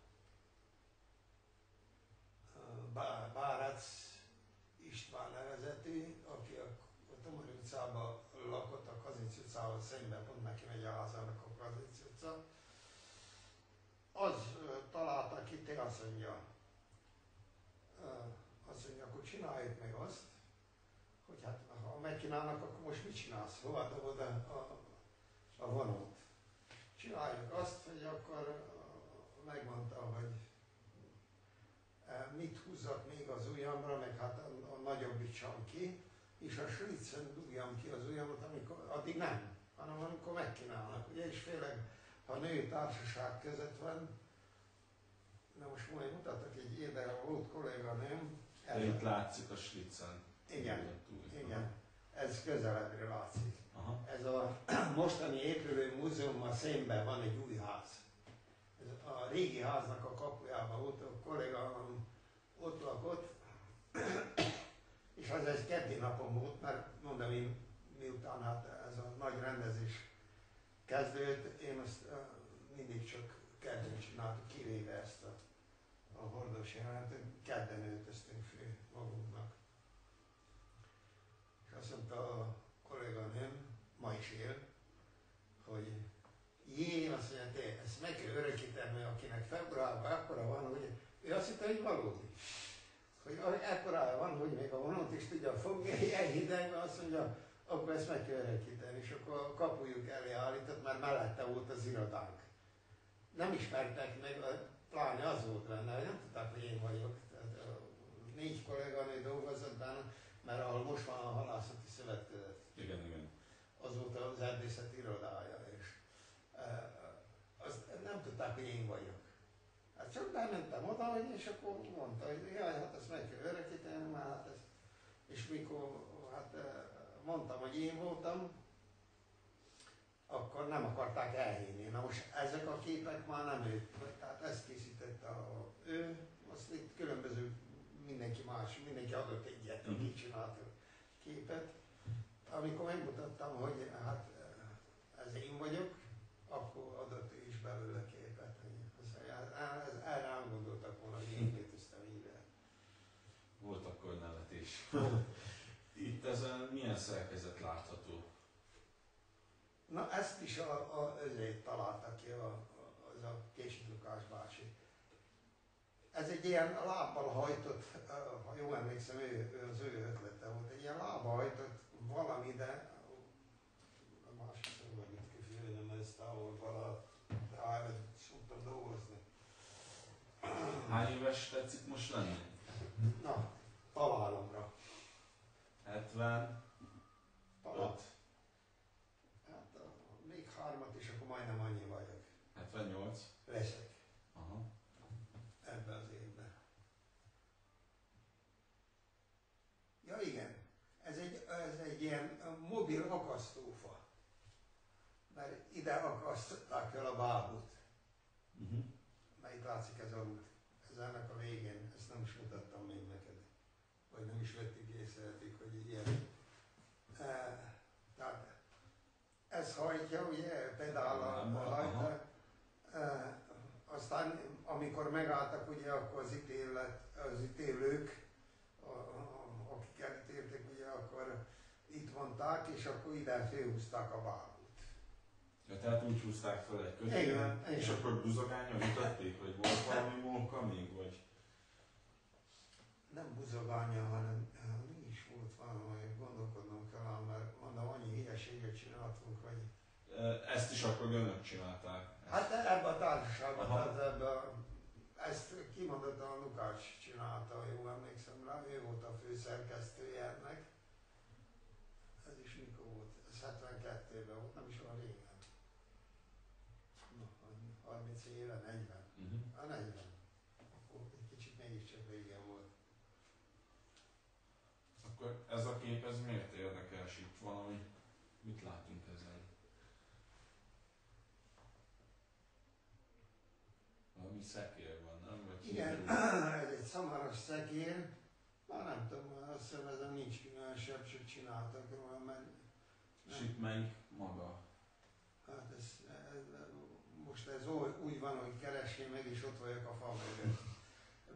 Speaker 1: Bá- István nevezetű, aki a, a Tomori utcában lakott, a Kazinc utcával szemben, pont neki megy a házának a Kazinc utca. Az találta ki, te azt mondja, azt mondja, akkor csináljuk meg azt, hogy hát ha megkínálnak, akkor most mit csinálsz? Hova dobod a, a, a vonót? Csináljuk azt, hogy akkor megmondta, hogy eh, mit húzzak még az ujjamra, meg hát a, a nagyobbítsam ki, és a slicen dugjam ki az ujjamat, amikor, addig nem, hanem amikor megkínálnak. Ugye, és főleg, ha női társaság között van, na most majd mutatok egy érdekes volt kolléganőm,
Speaker 2: De itt látszik a slicen.
Speaker 1: Igen,
Speaker 2: Túl.
Speaker 1: igen, ez közelebbről látszik.
Speaker 2: Aha.
Speaker 1: Ez a mostani épülő múzeummal szemben van egy új ház. Ez a régi háznak a kapujában ott a kollégám ott lakott, és az egy keddi napom volt, mert mondom én, miután hát ez a nagy rendezés kezdődött, én azt mindig csak kedden csináltuk, kivéve ezt a, a hordós jelenetet, kedden öltöztünk fő magunknak. És azt mondta a kolléganőm, ma is él, hogy jé, azt mondja, te ezt meg kell örökíteni, akinek februárban akkora van, hogy ő azt hitte, hogy valódi. Hogy ekkora van, hogy még a vonót is tudja fogni, ilyen hidegben azt mondja, akkor ezt meg kell örökíteni, és akkor a kapujuk elé állított, mert mellette volt az irodánk. Nem ismertek meg, pláne az volt benne, hogy nem tudták, hogy én vagyok. Tehát, négy kolléganő dolgozott benne, mert ahol most van a halászati szövetkezet
Speaker 2: Igen, igen.
Speaker 1: az volt az erdészet irodája, és e, azt nem tudták, hogy én vagyok. Csak bementem oda, hogy és akkor mondta, hogy jaj, hát ezt meg kell örökíteni, már hát ez... És mikor hát eh, mondtam, hogy én voltam, akkor nem akarták elhinni. Na most ezek a képek már nem ő, tehát ezt készítette a, ő, azt itt különböző mindenki más, mindenki adott egyet,
Speaker 2: Mhm.
Speaker 1: aki csinált a képet. Amikor megmutattam, hogy hát eh, ez én vagyok, akkor adott ő is belőle képet. hogy azt mondja, hát ez- Erre nem gondoltak volna, hogy én költöztem ide.
Speaker 2: Volt akkor nevetés. Itt ezen milyen szerkezet látható?
Speaker 1: Na ezt is a, a, ezért találta ki a, a, az a Késik Lukás bácsi. Ez egy ilyen lábbal hajtott, ha jól emlékszem, ő, ő az ő ötlete volt, egy ilyen lábbal hajtott valami, de a másik szóval mit kifejezem, ez távol vala, de hát szoktam dolgozni.
Speaker 2: Hány éves tetszik most lenni?
Speaker 1: Na, találomra.
Speaker 2: 70,
Speaker 1: Talál.
Speaker 2: 5,
Speaker 1: Hát a, még hármat is, akkor majdnem annyi vagyok.
Speaker 2: 78.
Speaker 1: Leszek
Speaker 2: Aha.
Speaker 1: ebbe az évben. Ja igen, ez egy, ez egy ilyen mobil akasztófa. Ide akasztották el a bábút.
Speaker 2: Uh-huh.
Speaker 1: Mert itt látszik ez a út. Ez ennek a végén, ezt nem is mutattam még neked. Vagy nem is vettük észrevettük, hogy ilyen. E, tehát ez hajtja, ugye, pedállal
Speaker 2: Aha.
Speaker 1: hajtja. E, aztán amikor megálltak, ugye, akkor az, ítélet, az ítélők, a, a, akik elítéltek, ugye, akkor itt mondták, és akkor ide félhúzták a bábút.
Speaker 2: Tehát úgy húzták fel egy kötélyen,
Speaker 1: Igen,
Speaker 2: és
Speaker 1: igen.
Speaker 2: akkor buzogányon ütötték, hogy volt valami móka még, vagy?
Speaker 1: nem buzogánya, hanem eh, mi is volt valami, gondolkodnom kell, ám, mert mondom, annyi hülyeséget csináltunk, hogy...
Speaker 2: E, Ezt is akkor önök csinálták.
Speaker 1: Hát ebben a társaságban, tehát ebben, ezt kimondottan a Lukács csinálta, ha jól emlékszem rá, ő volt a főszerkesztője ennek. Ez is mikor volt? Ez 72-ben volt, nem is olyan régen. Na, 30 éve, 40.
Speaker 2: Uh-huh.
Speaker 1: A 40. Akkor egy kicsit mégiscsak régen volt.
Speaker 2: Akkor ez a kép, ez miért érdekes itt valami? Mit látunk ezen? Valami szekér van, nem? Vagy
Speaker 1: Igen,
Speaker 2: színű?
Speaker 1: ez egy szamaras szekér. Már nem tudom, azt hiszem ezen nincs különösebb, csak csináltak róla, mert
Speaker 2: És melyik maga?
Speaker 1: hát ez, ez, most ez úgy, van, hogy keresni meg, és ott vagyok a fa mögött.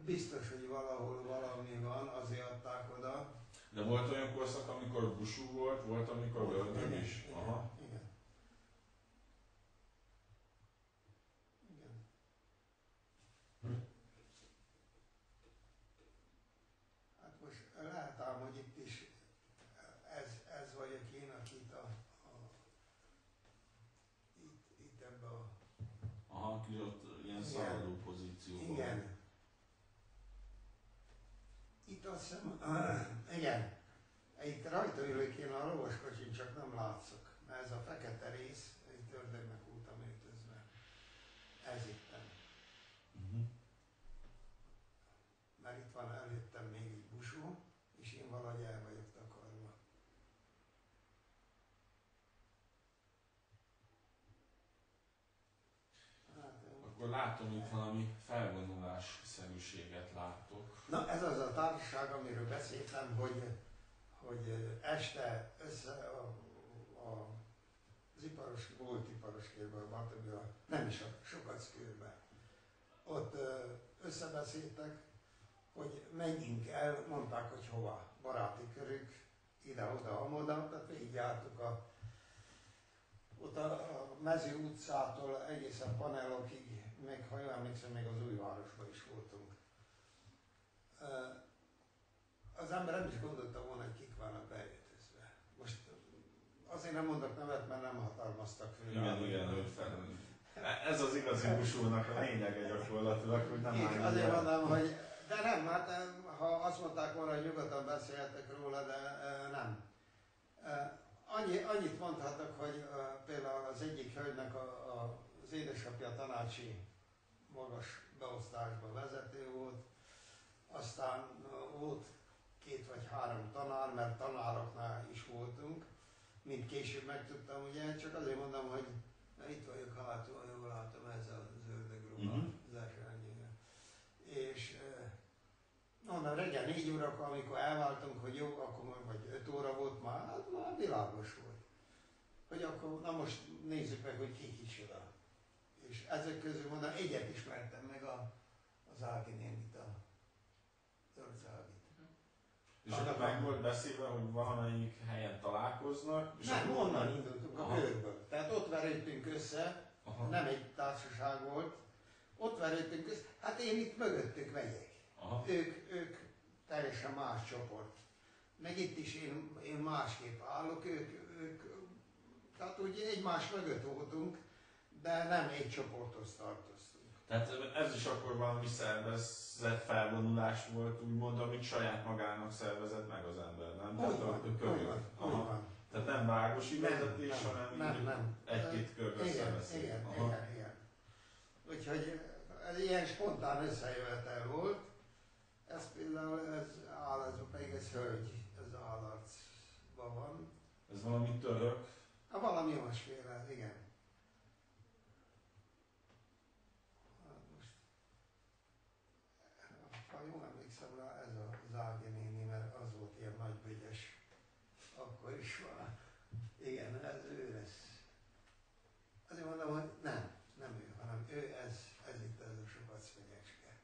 Speaker 1: Biztos, hogy valahol valami van, azért adták oda.
Speaker 2: De volt olyan korszak, amikor busú volt, volt, amikor
Speaker 1: Igen,
Speaker 2: is? Aha.
Speaker 1: Igen. Igen. Hát most lehet ám, hogy itt is ez, ez vagyok én, akit a, a itt, itt ebbe a
Speaker 2: Aha, aki ott ilyen
Speaker 1: Igen.
Speaker 2: szaladó pozícióban.
Speaker 1: igen. Itt azt hiszem, igen, itt rajta ülök én a lovaskocsin, csak nem látszok. Mert ez a fekete rész, itt ördögnek voltam öltözve. Ez itten.
Speaker 2: Uh-huh.
Speaker 1: Mert itt van előttem még egy busó, és én valahogy el vagyok takarva. Hát, ö,
Speaker 2: Akkor látom itt valami felvonulás szerűséget látok.
Speaker 1: Na ez az a társaság, beszéltem, hogy, hogy este össze a, a, az iparos, volt iparos kérben, Bartolomé, nem is a Sokackőben. Ott összebeszéltek, hogy menjünk el, mondták, hogy hova, baráti körük, ide-oda, amoda, tehát végigjártuk a, ott a, a mező utcától egészen panelokig, meg ha jól emlékszem, még az újvárosban is voltunk. Az ember nem is gondolta volna, hogy kik vannak beöltözve. Most azért nem mondok nevet, mert nem hatalmaztak föl. rá,
Speaker 2: Igen,
Speaker 1: hogy-
Speaker 2: igen, hogy. Ez az igazi busúnak a lényege gyakorlatilag, hogy nem áll
Speaker 1: azért mondom, hogy de nem, hát ha azt mondták volna, hogy nyugodtan beszéltek róla, de e, nem. E, annyi, annyit mondhatok, hogy e, például az egyik hölgynek a, a, az édesapja tanácsi magas beosztásban vezető volt, aztán volt két vagy három tanár, mert tanároknál is voltunk, mint később megtudtam, ugye, csak azért mondom, hogy na, itt vagyok hátul, jól látom, ez a zöldög ruha,
Speaker 2: Mhm.
Speaker 1: az esernyője. És onnan reggel négy órakor, amikor elváltunk, hogy jó, akkor vagy öt óra volt már, hát már világos volt. Hogy akkor, na most nézzük meg, hogy ki kicsoda. És ezek közül mondom, egyet ismertem meg a, az Ági nénit,
Speaker 2: És akkor meg volt beszélve, hogy valamelyik helyen találkoznak, és
Speaker 1: Nem,
Speaker 2: akkor-
Speaker 1: onnan indultunk a bőrből. Tehát ott verődtünk össze,
Speaker 2: Aha.
Speaker 1: nem egy társaság volt, ott verődtünk össze, hát én itt mögöttük megyek.
Speaker 2: Aha.
Speaker 1: Ők, ők teljesen más csoport. Meg itt is én, én másképp állok, ők, ők, tehát úgy egymás mögött voltunk, de nem egy csoporthoz tartoztunk.
Speaker 2: Tehát ez is akkor valami szervezett felvonulás volt, úgymond, amit saját magának szervezett meg az ember, nem?
Speaker 1: Úgy
Speaker 2: Tehát
Speaker 1: van,
Speaker 2: a körül.
Speaker 1: van,
Speaker 2: Aha.
Speaker 1: van.
Speaker 2: Tehát nem városi
Speaker 1: Nem,
Speaker 2: vezetés,
Speaker 1: nem,
Speaker 2: hanem
Speaker 1: nem, nem.
Speaker 2: egy-két körbe
Speaker 1: Igen,
Speaker 2: szervezték.
Speaker 1: igen,
Speaker 2: Aha.
Speaker 1: igen, igen. Úgyhogy ez ilyen spontán összejövetel volt. Ez például, ez áll, ez pedig ez hölgy, ez állarcban van.
Speaker 2: Ez valami török.
Speaker 1: Hát valami olyasféle, igen. Hát most, ha jól emlékszem rá, ez a Zági néni, mert az volt ilyen nagy bügyes. Akkor is van. Igen, ez ő lesz. Azért mondom, hogy nem, nem ő, hanem ő, ez, ez itt ez a sokat szögecske.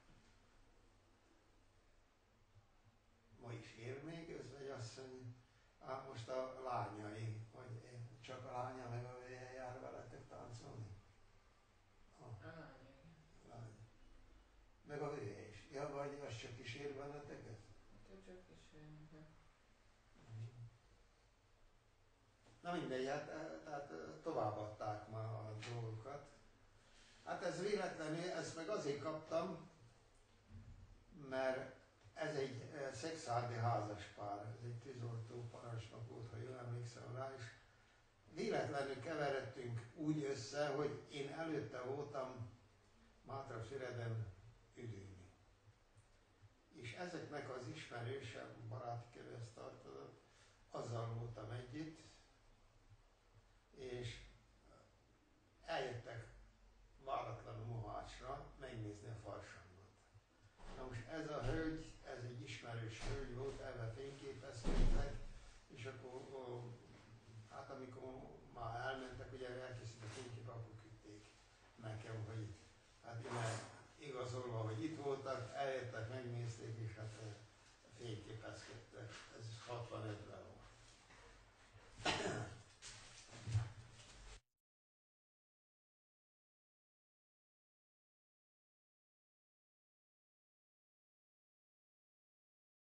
Speaker 1: Ma is ér még, özvegyasszony, Á, most a lányai, hogy én csak a lánya meg a véje jár veletek táncolni? A
Speaker 3: A lány, igen.
Speaker 1: lány. Meg a véje is. Ja, vagy az csak kísér benneteket?
Speaker 3: Hát ő csak is jön.
Speaker 1: Na mindegy, hát, eh, továbbadták már a dolgokat. Hát ez véletlenül, ezt meg azért kaptam, mert ez egy eh, szexárdi házaspár, ez egy tűzoltó parancsnok volt, ha jól emlékszem rá, és véletlenül keveredtünk úgy össze, hogy én előtte voltam Mátra Füreden üdülni. És ezeknek az ismerőse, baráti körülhez tartozott, azzal voltam együtt, és eljöttek váratlanul Mohácsra megnézni a farsangot. Na most ez a hölgy,